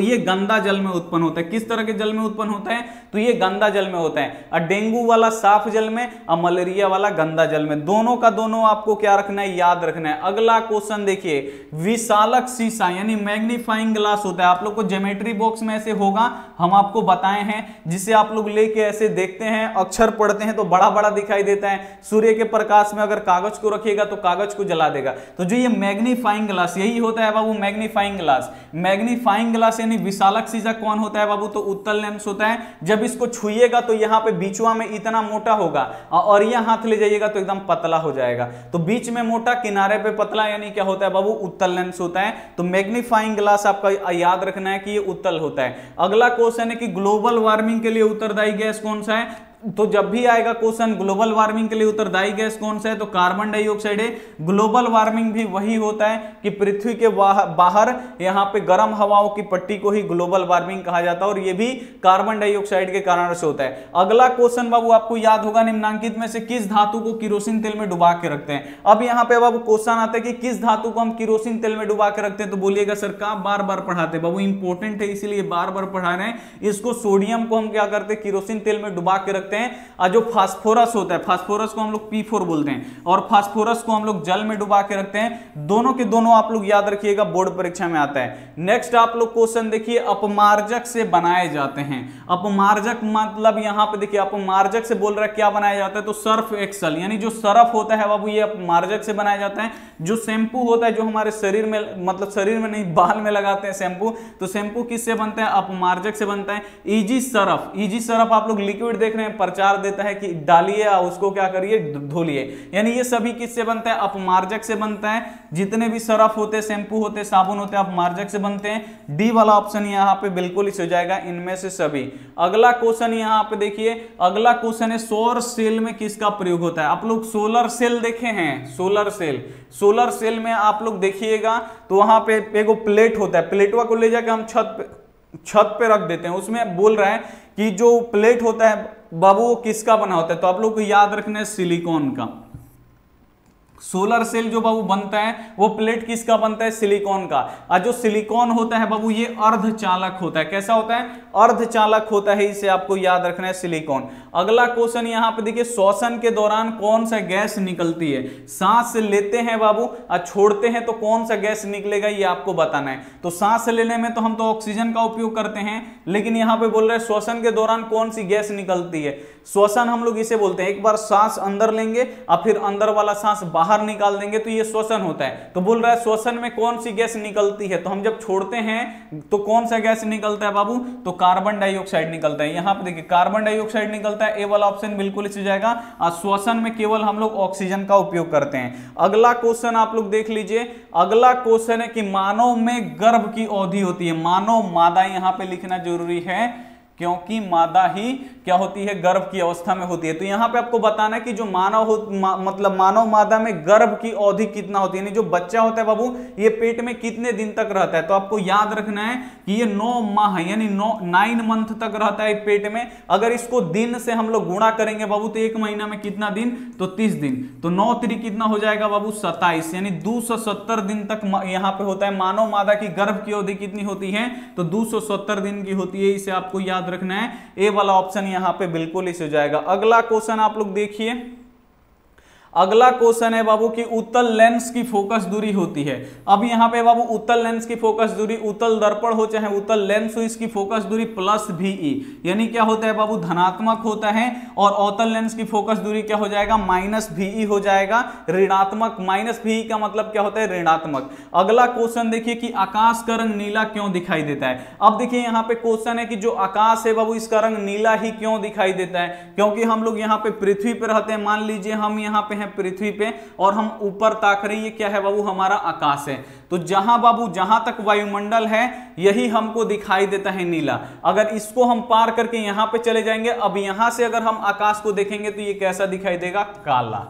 ये गंदा जल में उत्पन्न होता है। किस तरह के जल में उत्पन्न होता है? तो ये गंदा जल में होता है। और डेंगू वाला साफ़ जल में, और मलेरिया वाला गंदा जल में। दोनों का दोनों आपको क्या रखना है? याद रखना है। अगला क्वेश्चन देखिए। विशालक शीशा यानी मैग्नीफाइंग ग्लास होता है। आप लोग को ज्योमेट्री बॉक्स में ऐसे होगा। हम आपको बताए हैं, जिसे आप लोग लेके ऐसे देखते हैं, अक्षर पढ़ते हैं तो बड़ा बड़ा दिखाई देता है। सूर्य के प्रकाश में अगर कागज़ को रखिएगा तो कागज़ को जला देगा। तो जो ये मैग्नीफाइंग ग्लास, यही होता है बाबू मैग्नीफाइंग ग्लास। मैग्नीफाइंग ग्लास यानी विशालक सीजा कौन होता है बाबू? तो उत्तल लेंस होता है, जब इसको छुएगा तो यहाँ पे बीचवा में इतना मोटा होगा और यह हाथ ले जाइएगा तो एकदम पतला हो जाएगा। तो बीच में मोटा, किनारे पे पतला, यानी क्या होता है बाबू? उत्तल लेंस होता है। तो मैग्नीफाइंग ग्लास आपका याद रखना है कि ये उत्तल होता है। अगला क्वेश्चन है कि ग्लोबल वार्मिंग के लिए उत्तरदायी गैस कौन सा है? तो जब भी आएगा क्वेश्चन, ग्लोबल वार्मिंग के लिए उत्तरदायी गैस कौन सा है? तो कार्बन डाइऑक्साइड है। ग्लोबल वार्मिंग भी वही होता है कि पृथ्वी के बाहर यहाँ पे गर्म हवाओं की पट्टी को ही ग्लोबल वार्मिंग कहा जाता है और ये भी कार्बन डाइऑक्साइड के कारण से होता है। अगला क्वेश्चन बाबू, आपको याद होगा निम्नांकित में से किस धातु को किरोसिन तेल में डुबा के रखते हैं? अब यहाँ पे बाबू क्वेश्चन आता है कि किस धातु को हम किरोसिन तेल में डुबा के रखते हैं? तो बोलिएगा सर का बार बार पढ़ाते बाबू इंपॉर्टेंट है, इसीलिए बार बार पढ़ा रहे हैं। इसको सोडियम को हम क्या करते हैं? किरोसिन तेल में डुबा के रखते हैं। और जो फास्फोरस होता है, फास्फोरस को हम लोग पी फोर बोलते हैं। और फास्फोरस को हम लोग जल में डुबा के रखते हैं। दोनों के दोनों आप लोग याद रखिएगा, बोर्ड परीक्षा में आता है। नेक्स्ट आप लोग क्वेश्चन देखिए, अपमार्जक से बनाए जाते हैं। अपमार्जक मतलब यहाँ पे देखिए, अपमार्जक से बोल रहा है, क्या बनाया जाता है? तो सर्फ एक्सल, यानी जो सर्फ होता है बाबू ये अपमार्जक से बनाया जाता है। जो शैम्पू होता है, जो हमारे शरीर में मतलब शरीर में नहीं, बाल में लगाते हैं शैम्पू तो शैम्पू किससे बनता है? अपमार्जक से बनता है। इजी सरफ इजी सरफ आप लोग लिक्विड देख रहे हैं प्रचार देता है कि डालिए उसको क्या करिए धोलिए यानी ये सभी किससे बनता है? अपमार्जक से बनता है। जितने भी सरफ होते, शैम्पू होते, साबुन होते, अपमार्जक से बनते हैं। डी वाला ऑप्शन यहाँ पे बिल्कुल इस हो जाएगा, इनमें से सभी। अगला क्वेश्चन यहाँ पे देखिए, अगला क्वेश्चन है सौर सेल में किसका प्रयोग होता है? आप लोग सोलर सेल देखे हैं? सोलर सेल सोलर सेल में आप लोग देखिएगा तो वहाँ पे एगो प्लेट होता है। प्लेटवा को ले जाकर हम छत पे छत पे रख देते हैं। उसमें बोल रहा है कि जो प्लेट होता है बाबू वो किसका बना होता है? तो आप लोग को याद रखना है सिलिकॉन का। सोलर सेल जो बाबू बनता है, वो प्लेट किसका बनता है? सिलिकॉन का। और जो सिलिकॉन होता है बाबू, ये अर्धचालक होता है। कैसा होता है? अर्धचालक होता है, इसे आपको याद रखना है, सिलिकॉन। अगला क्वेश्चन यहाँ पे देखिए, श्वसन के दौरान कौन सा गैस निकलती है? सांस लेते हैं बाबू, और छोड़ते हैं तो कौन सा गैस निकलेगा, ये आपको बताना है। तो सांस लेने में तो हम तो ऑक्सीजन का उपयोग करते हैं, लेकिन यहाँ पे बोल रहे हैं, श्वसन के दौरान कौन सी गैस निकलती है? श्वसन हम लोग इसे बोलते हैं, एक बार सांस अंदर लेंगे, और फिर अंदर वाला सांस बाहर निकाल देंगे तो ये श्वसन होता है। तो बोल रहा है, श्वसन में कौन सी गैस निकलती है? तो हम जब छोड़ते हैं तो कौन सा गैस निकलता है बाबू? तो कार्बन डाइऑक्साइड निकलता है। यहाँ पर देखिए, कार्बन डाइऑक्साइड निकलता है, ए वाला ऑप्शन बिल्कुल इस जाएगा। और श्वसन में केवल हम लोग ऑक्सीजन का उपयोग करते हैं। अगला क्वेश्चन आप लोग देख लीजिए। अगला क्वेश्चन है कि मानव में गर्भ की अवधि होती है। मानव मादा यहाँ पे लिखना ज़रूरी है। क्योंकि मादा ही क्या होती है गर्भ की अवस्था में होती है। तो यहाँ पे आपको बताना है कि जो मानव हो मा, मतलब मानव मादा में गर्भ की अवधि कितना होती है? यानी जो बच्चा होता है बाबू ये पेट में कितने दिन तक रहता है? तो आपको याद रखना है कि ये नौ माह, यानी नौ, नाइन मंथ तक रहता है पेट में। अगर इसको दिन से हम लोग गुणा करेंगे बाबू तो एक महीना में कितना दिन? तो तीस दिन। तो नौ त्री कितना हो जाएगा बाबू? सत्ताईस। यानी दो सौ सत्तर दिन तक यहाँ पे होता है। मानव मादा की गर्भ की अवधि कितनी होती है? तो दो सौ सत्तर दिन की होती है, इसे आपको याद रखना है। ए वाला ऑप्शन यहाँ पे बिल्कुल इस हो जाएगा। अगला क्वेश्चन आप लोग देखिए। अगला क्वेश्चन है बाबू की उत्तल लेंस की फोकस दूरी होती है। अब यहाँ पे बाबू उत्तल लेंस की फोकस दूरी, उत्तल दर्पण हो चाहे उत्तल लेंस हो, इसकी फोकस दूरी प्लस वी यानी क्या होता है बाबू? धनात्मक होता है और अवतल लेंस की फोकस दूरी क्या हो जाएगा? माइनस वी हो जाएगा। ऋणात्मक माइनस वी का मतलब क्या होता है? ऋणात्मक। अगला क्वेश्चन देखिए कि आकाश का रंग नीला क्यों दिखाई देता है? अब देखिए यहाँ पे क्वेश्चन है कि जो आकाश है बाबू, इसका रंग नीला ही क्यों दिखाई देता है? क्योंकि हम लोग यहाँ पे पृथ्वी पर रहते हैं। मान लीजिए हम यहाँ पे हैं पृथ्वी पे और हम ऊपर ताक रहे हैं, ये क्या है बाबू? हमारा आकाश है। तो जहाँ बाबू, जहाँ तक वायुमंडल है, यही हमको दिखाई देता है नीला। अगर इसको हम पार करके यहाँ पे चले जाएँगे, अब यहाँ से अगर हम आकाश को देखेंगे तो ये कैसा दिखाई देगा? काला।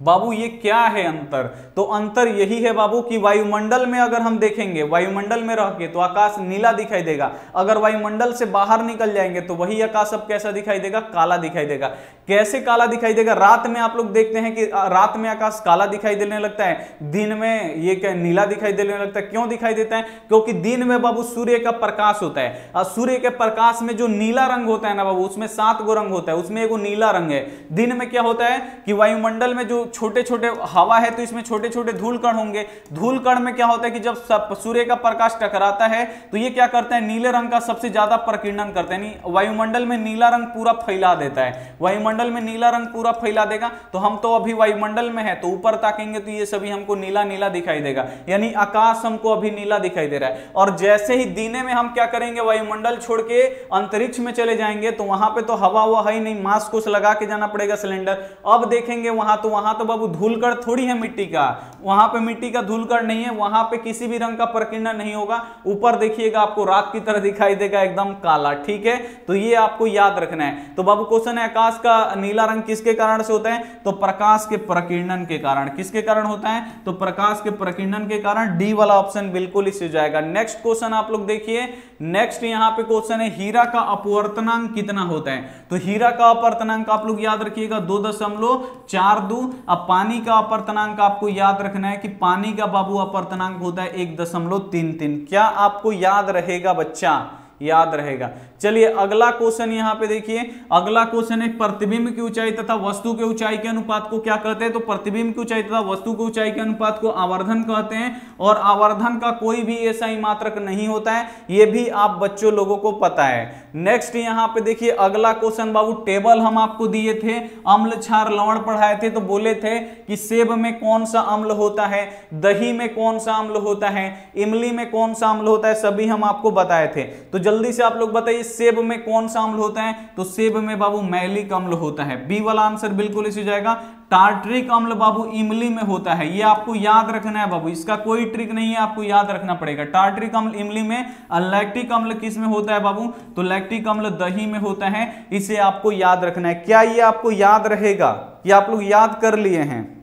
बाबू, ये क्या है अंतर? तो अंतर यही है बाबू कि वायुमंडल में अगर हम देखेंगे, वायुमंडल में रह के तो आकाश नीला दिखाई देगा। अगर वायुमंडल से बाहर निकल जाएँगे तो वही आकाश अब कैसा दिखाई देगा? काला दिखाई देगा। कैसे काला दिखाई देगा? रात में आप लोग देखते हैं कि रात में आकाश काला दिखाई देने लगता है, दिन में ये क्या नीला दिखाई देने लगता है, क्यों दिखाई देता है? क्योंकि दिन में बाबू सूर्य का प्रकाश होता है। और सूर्य के प्रकाश में जो नीला रंग होता है ना बाबू, उसमें सात गो रंग होता है, उसमें एगो नीला रंग है। दिन में क्या होता है कि वायुमंडल में जो छोटे छोटे हवा है तो इसमें छोटे छोटे धूल कण होंगे। धूल कण में क्या होता है कि जब सूर्य का प्रकाश टकराता है तो ये क्या करता है? नीले रंग का सबसे ज़्यादा प्रकीर्णन करते हैं। वायुमंडल में नीला रंग पूरा फैला देता है। वायुमंडल में नीला रंग पूरा फैला देगा तो हम तो अभी वायुमंडल में है तो ऊपर ताकेंगे तो ये सभी हमको नीला नीला दिखाई देगा। यानी आकाश हमको अभी नीला दिखाई दे रहा है। और जैसे ही दिने में हम क्या करेंगे? वायुमंडल छोड़ के अंतरिक्ष में चले जाएँगे तो वहाँ पे तो हवा हुआ है ही नहीं, मास्क कुछ लगा के जाना पड़ेगा सिलेंडर। अब देखेंगे वहाँ तो वहाँ तो बाबू धूलकण थोड़ी है मिट्टी का। वहाँ पे मिट्टी का धूलकण नहीं है, वहाँ पे किसी भी रंग का प्रकीर्णन नहीं होगा। ऊपर देखिएगा, आपको रात की तरह दिखाई देगा, एकदम काला, ठीक है? तो ये आपको याद रखना है। तो बाबू क्वेश्चन है, आकाश का नीला रंग किसके कारण से होता है? तो प्रकाश के प्रकीर्णन के कारण। किसके कारण होता है? तो प्रकाश के प्रकीर्णन के कारण डी वाला ऑप्शन बिल्कुल इस जाएगा। नेक्स्ट क्वेश्चन आप लोग देखिए। नेक्स्ट यहाँ पे क्वेश्चन है, हीरा का अपवर्तनांक कितना होता है? तो हीरा का अपवर्तनांक आप लोग याद रखिएगा, दो दशमलव चार दो अब पानी का अपर्तनांक आपको याद रखना है कि पानी का बाबू अपर्तनांक होता है एक दशमलव तीन तीन। क्या आपको याद रहेगा बच्चा? याद रहेगा। चलिए, अगला क्वेश्चन यहाँ पे देखिए। अगला क्वेश्चन है, प्रतिबिंब की ऊंचाई तथा वस्तु के ऊंचाई के अनुपात को क्या कहते हैं? तो प्रतिबिंब की ऊंचाई तथा वस्तु की ऊंचाई के अनुपात को आवर्धन कहते हैं और आवर्धन का कोई भी ऐसा ही मात्रक नहीं होता है, ये भी आप बच्चों लोगों को पता है। नेक्स्ट यहाँ पे देखिए, अगला क्वेश्चन बाबू टेबल हम आपको दिए थे, अम्ल क्षार लवण पढ़ाए थे तो बोले थे कि सेब में कौन सा अम्ल होता है, दही में कौन सा अम्ल होता है, इमली में कौन सा अम्ल होता है, सभी हम आपको बताए थे। तो जल्दी से आप लोग बताइए सेब में कौन सा अम्ल होता है? तो सेब में बाबू मैलिक अम्ल होता है। बी वाला आंसर बिल्कुल इसी जाएगा। टार्ट्रिक अम्ल बाबू इमली में होता है। ये आपको याद रखना है बाबू। इसका कोई ट्रिक नहीं है, आपको याद रखना पड़ेगा। टार्ट्रिक अम्ल इमली में लैक्टिक अम्ल किसमें होता है बाबू? तो लैक्टिक अम्ल दही में होता है। इसे आपको याद रखना है। क्या ये आपको याद रहेगा? ये आप लोग याद कर लिए हैं।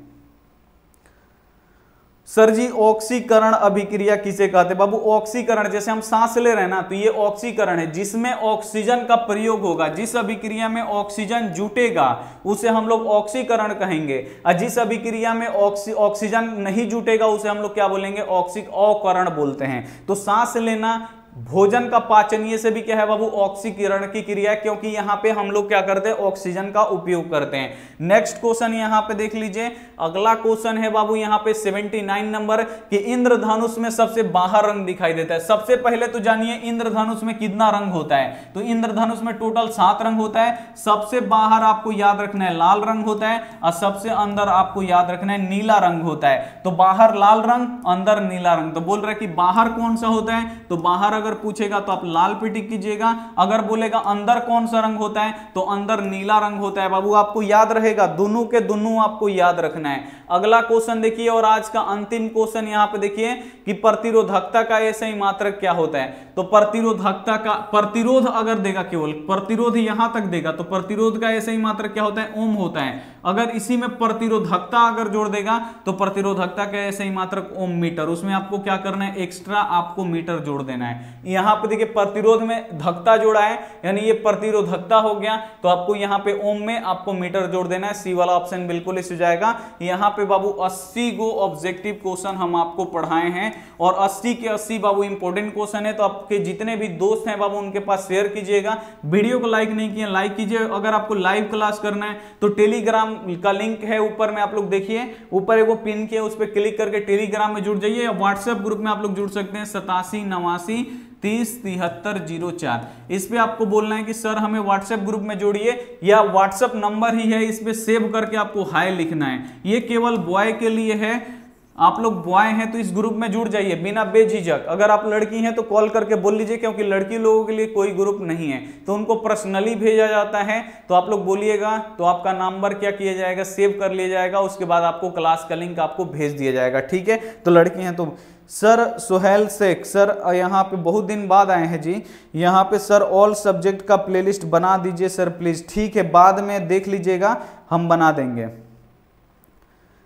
सर जी, ऑक्सीकरण अभिक्रिया किसे कहते हैं? बाबू, ऑक्सीकरण, जैसे हम सांस ले रहे हैं ना तो ये ऑक्सीकरण है, जिसमें ऑक्सीजन का प्रयोग होगा, जिस अभिक्रिया में ऑक्सीजन जुटेगा, उसे हम लोग ऑक्सीकरण कहेंगे। और जिस अभिक्रिया में ऑक्सी, ऑक्सीजन नहीं जुटेगा, उसे हम लोग क्या बोलेंगे? ऑक्सी अकरण बोलते हैं। तो सांस लेना भोजन का पाचन ये से भी क्या है, बाबू, ऑक्सीकरण की क्रिया क्योंकि यहाँ पे हम लोग क्या करते हैं, ऑक्सीजन का उपयोग करते हैं। नेक्स्ट क्वेश्चन यहाँ पे देख लीजिए। अगला क्वेश्चन है, बाबू, यहाँ पे 79 नंबर कि इंद्रधनुष में सबसे बाहर रंग दिखाई देता है। सबसे पहले तो जानिए, इंद्रधनुष में कितना रंग होता है? तो इंद्रधनुष में टोटल सात रंग होता है। सबसे बाहर आपको याद रखना है, लाल रंग होता है और सबसे अंदर आपको याद रखना है, नीला रंग होता है। तो बाहर लाल रंग, अंदर नीला रंग। तो बोल रहे कि बाहर कौन सा होता है? तो बाहर अगर पूछेगा तो आप लाल पे टिक कीजिएगा। अगर बोलेगा, अंदर कौन सा रंग होता है? तो अंदर नीला रंग होता है। बाबू, आपको याद रहेगा, दोनों के दोनों आपको याद रखना है। अगला क्वेश्चन देखिए, और आज का अंतिम क्वेश्चन यहाँ पे देखिए कि प्रतिरोधकता का ऐसा ही मात्रक क्या होता है? तो प्रतिरोधकता का, प्रतिरोध अगर देगा केवल, प्रतिरोध यहाँ तक देगा तो प्रतिरोध का ऐसा ही मात्रक क्या होता है? ओम होता है। अगर इसी में प्रतिरोधकता अगर जोड़ देगा तो प्रतिरोधकता का ऐसे ही मात्रक ओम मीटर। उसमें आपको क्या करना है? एक्स्ट्रा आपको मीटर जोड़ देना है। यहाँ पे देखिए, प्रतिरोध में धक्ता जोड़ा है, यानी ये प्रतिरोधकता हो गया तो आपको यहाँ पे ओम में आपको मीटर जोड़ देना है। सी वाला ऑप्शन बिल्कुल इस जाएगा। यहाँ पे बाबू 80 गो ऑब्जेक्टिव क्वेश्चन हम आपको पढ़ाए हैं, और 80 के 80 बाबू इंपॉर्टेंट क्वेश्चन है तो आपके जितने भी दोस्त हैं बाबू, उनके पास शेयर कीजिएगा। वीडियो को लाइक नहीं किया लाइक कीजिए। अगर आपको लाइव क्लास करना है तो टेलीग्राम का लिंक है ऊपर में, आप लोग देखिए। ऊपर एक पिन के, उस पर क्लिक करके टेलीग्राम में जुड़ जाइए व्हाट्सएप ग्रुप में आप लोग जुड़ सकते हैं, सतासी नवासी तीस तिहत्तर ज़ीरो चार। इस पर आपको बोलना है कि, सर, हमें व्हाट्सएप ग्रुप में जोड़िए या व्हाट्सएप नंबर ही है, इस पर सेव करके आपको हाई लिखना है। ये केवल बॉय के लिए है आप लोग बॉय हैं तो इस ग्रुप में जुड़ जाइए, बिना बेझिझक। अगर आप लड़की हैं तो कॉल करके बोल लीजिए, क्योंकि लड़की लोगों के लिए कोई ग्रुप नहीं है। तो उनको पर्सनली भेजा जाता है तो आप लोग बोलिएगा तो आपका नंबर क्या किया जाएगा, सेव कर लिया जाएगा, उसके बाद आपको क्लास का लिंक आपको भेज दिया जाएगा, ठीक है? तो लड़की हैं तो सर सुहेल शेख, सर यहाँ पे बहुत दिन बाद आए हैं जी। यहाँ पे सर ऑल सब्जेक्ट का प्लेलिस्ट बना दीजिए, सर, प्लीज़, ठीक है? बाद में देख लीजिएगा, हम बना देंगे।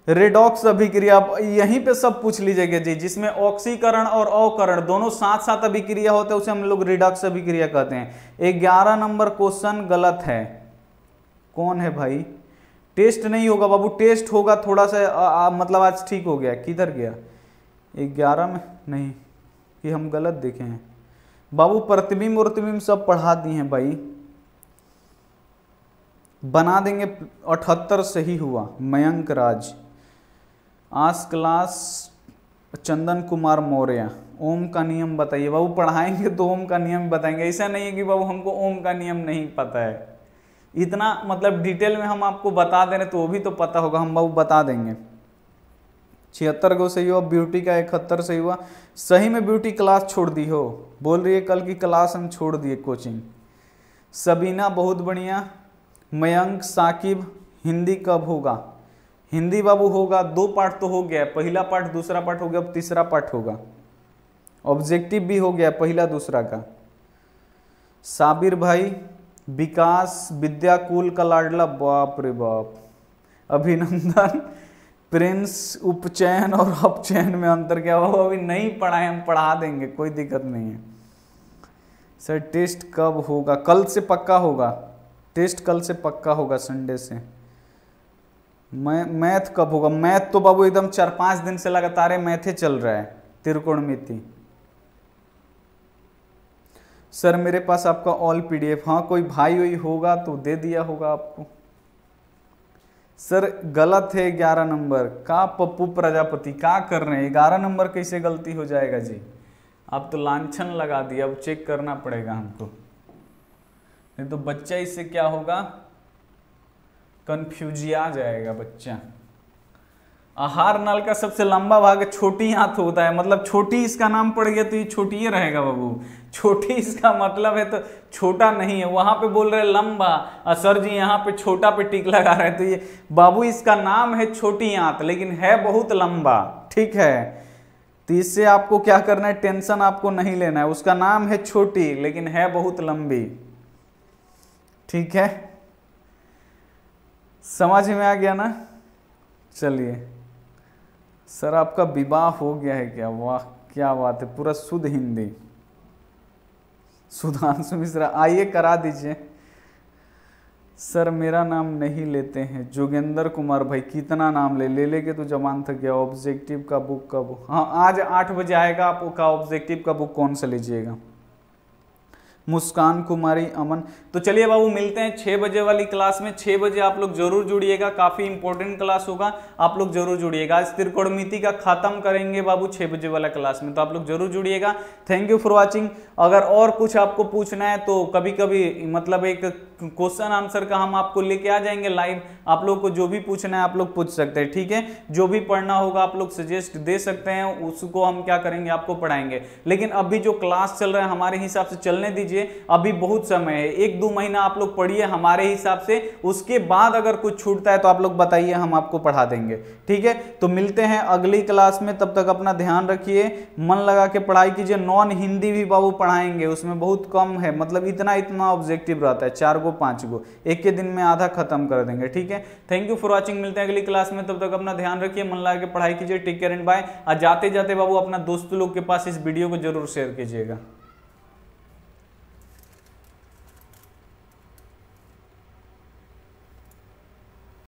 रेडॉक्स अभिक्रिया यहीं पे सब पूछ लीजिएगा जी जिसमें ऑक्सीकरण और अवकरण दोनों साथ साथ अभिक्रिया होते हैं उसे हम लोग रिडॉक्स अभिक्रिया कहते हैं। ग्यारह नंबर क्वेश्चन गलत है। कौन है भाई? टेस्ट नहीं होगा बाबू टेस्ट होगा थोड़ा सा आ, आ, मतलब आज ठीक हो गया। किधर गया? ग्यारह में? नहीं कि हम गलत देखे हैं। बाबू प्रतिबिंब उर्तिबिंब सब पढ़ा दिए हैं भाई। बना देंगे अठहत्तर सही हुआ मयंक राज। आज क्लास चंदन कुमार मौर्य। ओम का नियम बताइए। बाबू पढ़ाएँगे तो ओम का नियम बताएँगे। ऐसा नहीं है कि बाबू हमको ओम का नियम नहीं पता है। इतना मतलब डिटेल में हम आपको बता दे रहे तो वो भी तो पता होगा। हम बाबू बता देंगे। छिहत्तर को सही हुआ, ब्यूटी का इकहत्तर सही हुआ। सही में ब्यूटी क्लास छोड़ दी हो। बोल रही है कल की क्लास हम छोड़ दिए कोचिंग। सबीना बहुत बढ़िया। मयंक साकिब, हिंदी कब होगा? हिंदी बाबू होगा, दो पार्ट तो हो गया, पहला पार्ट दूसरा पार्ट हो गया, अब तीसरा पार्ट होगा। ऑब्जेक्टिव भी हो गया, पहला दूसरा का। साबिर भाई, विकास विद्याकुल का लाडला बाप रे बाप। अभिनंदन, प्रिंस, उपचयन और अपचयन में अंतर क्या हुआ? अभी नहीं पढ़ाए, हम पढ़ा देंगे, कोई दिक्कत नहीं है। सर, टेस्ट कब होगा? कल से पक्का होगा। टेस्ट कल से पक्का होगा, संडे से। मैथ कब होगा? मैथ तो बाबू एकदम चार पाँच दिन से लगातार मैथे चल रहा है, त्रिकोणमिति। सर, मेरे पास आपका ऑल पीडीएफ हाँ कोई भाई वही होगा तो दे दिया होगा आपको। सर, गलत है ग्यारह नंबर। का पप्पू प्रजापति, का कर रहे हैं? ग्यारह नंबर कैसे गलती हो जाएगा जी? आप तो लाछन लगा दिया, अब चेक करना पड़ेगा हमको। नहीं तो बच्चा इससे क्या होगा? कंफ्यूजिया जाएगा बच्चा। आहार नल का सबसे लंबा भाग छोटी हाथ होता है। मतलब छोटी इसका नाम पड़ गया तो ये छोटी ही रहेगा बाबू। छोटी इसका मतलब है तो छोटा नहीं है। वहाँ पे बोल रहे लंबा। और सर जी, यहाँ पे छोटा पे टिक लगा रहे तो ये बाबू इसका नाम है छोटी आंत, लेकिन है बहुत लंबा। ठीक है? तो इससे आपको क्या करना है? टेंशन आपको नहीं लेना है। उसका नाम है छोटी, लेकिन है बहुत लंबी। ठीक है? समझ में आ गया ना? चलिए। सर, आपका विवाह हो गया है क्या? वाह, क्या बात है, पूरा शुद्ध हिंदी। सुधांशु मिश्रा, आइए करा दीजिए। सर, मेरा नाम नहीं लेते हैं। जोगेंद्र कुमार भाई, कितना नाम ले? ले लेके तो जमान थक गया। ऑब्जेक्टिव का बुक का बुक हाँ आज आठ बजे आएगा आपका ऑब्जेक्टिव का बुक कौन सा लीजिएगा? मुस्कान कुमारी अमन। तो चलिए बाबू, मिलते हैं छः बजे वाली क्लास में। छः बजे आप लोग ज़रूर जुड़िएगा, काफ़ी इंपॉर्टेंट क्लास होगा। आप लोग ज़रूर जुड़िएगा। आज त्रिकोणमिति का खत्म करेंगे बाबू छः बजे वाला क्लास में। तो आप लोग ज़रूर जुड़िएगा। थैंक यू फॉर वॉचिंग अगर और कुछ आपको पूछना है तो कभी कभी मतलब एक क्वेश्चन आंसर का हम आपको लेके आ जाएँगे लाइव। आप लोग को जो भी पूछना है आप लोग पूछ सकते हैं, ठीक है? जो भी पढ़ना होगा आप लोग सजेस्ट दे सकते हैं, उसको हम क्या करेंगे, आपको पढ़ाएँगे। लेकिन अभी जो क्लास चल रहा है, हमारे हिसाब से चलने दीजिए, अभी बहुत समय है। एक दो महीना आप लोग पढ़िए हमारे हिसाब से, उसके बाद अगर कुछ छूटता है तो आप लोग बताइए, हम आपको पढ़ा देंगे, ठीक है? तो मिलते हैं अगली क्लास में, तब तक अपना ध्यान रखिए। मन लगा के पढ़ाई कीजिए नॉन हिंदी भी बाबू पढ़ाएँगे, उसमें बहुत कम है मतलब इतना इतना ऑब्जेक्टिव रहता है, चार गो पाँच गो। एक के दिन में आधा खत्म कर देंगे, ठीक है? थैंक यू फॉर वॉचिंग मिलते हैं अगली क्लास में। तब तक अपना ध्यान रखिए, मन लगा के पढ़ाई कीजिए टेक केयर एंड बाय और जाते जाते बाबू, अपना दोस्त लोग के पास इस वीडियो को ज़रूर शेयर कीजिएगा।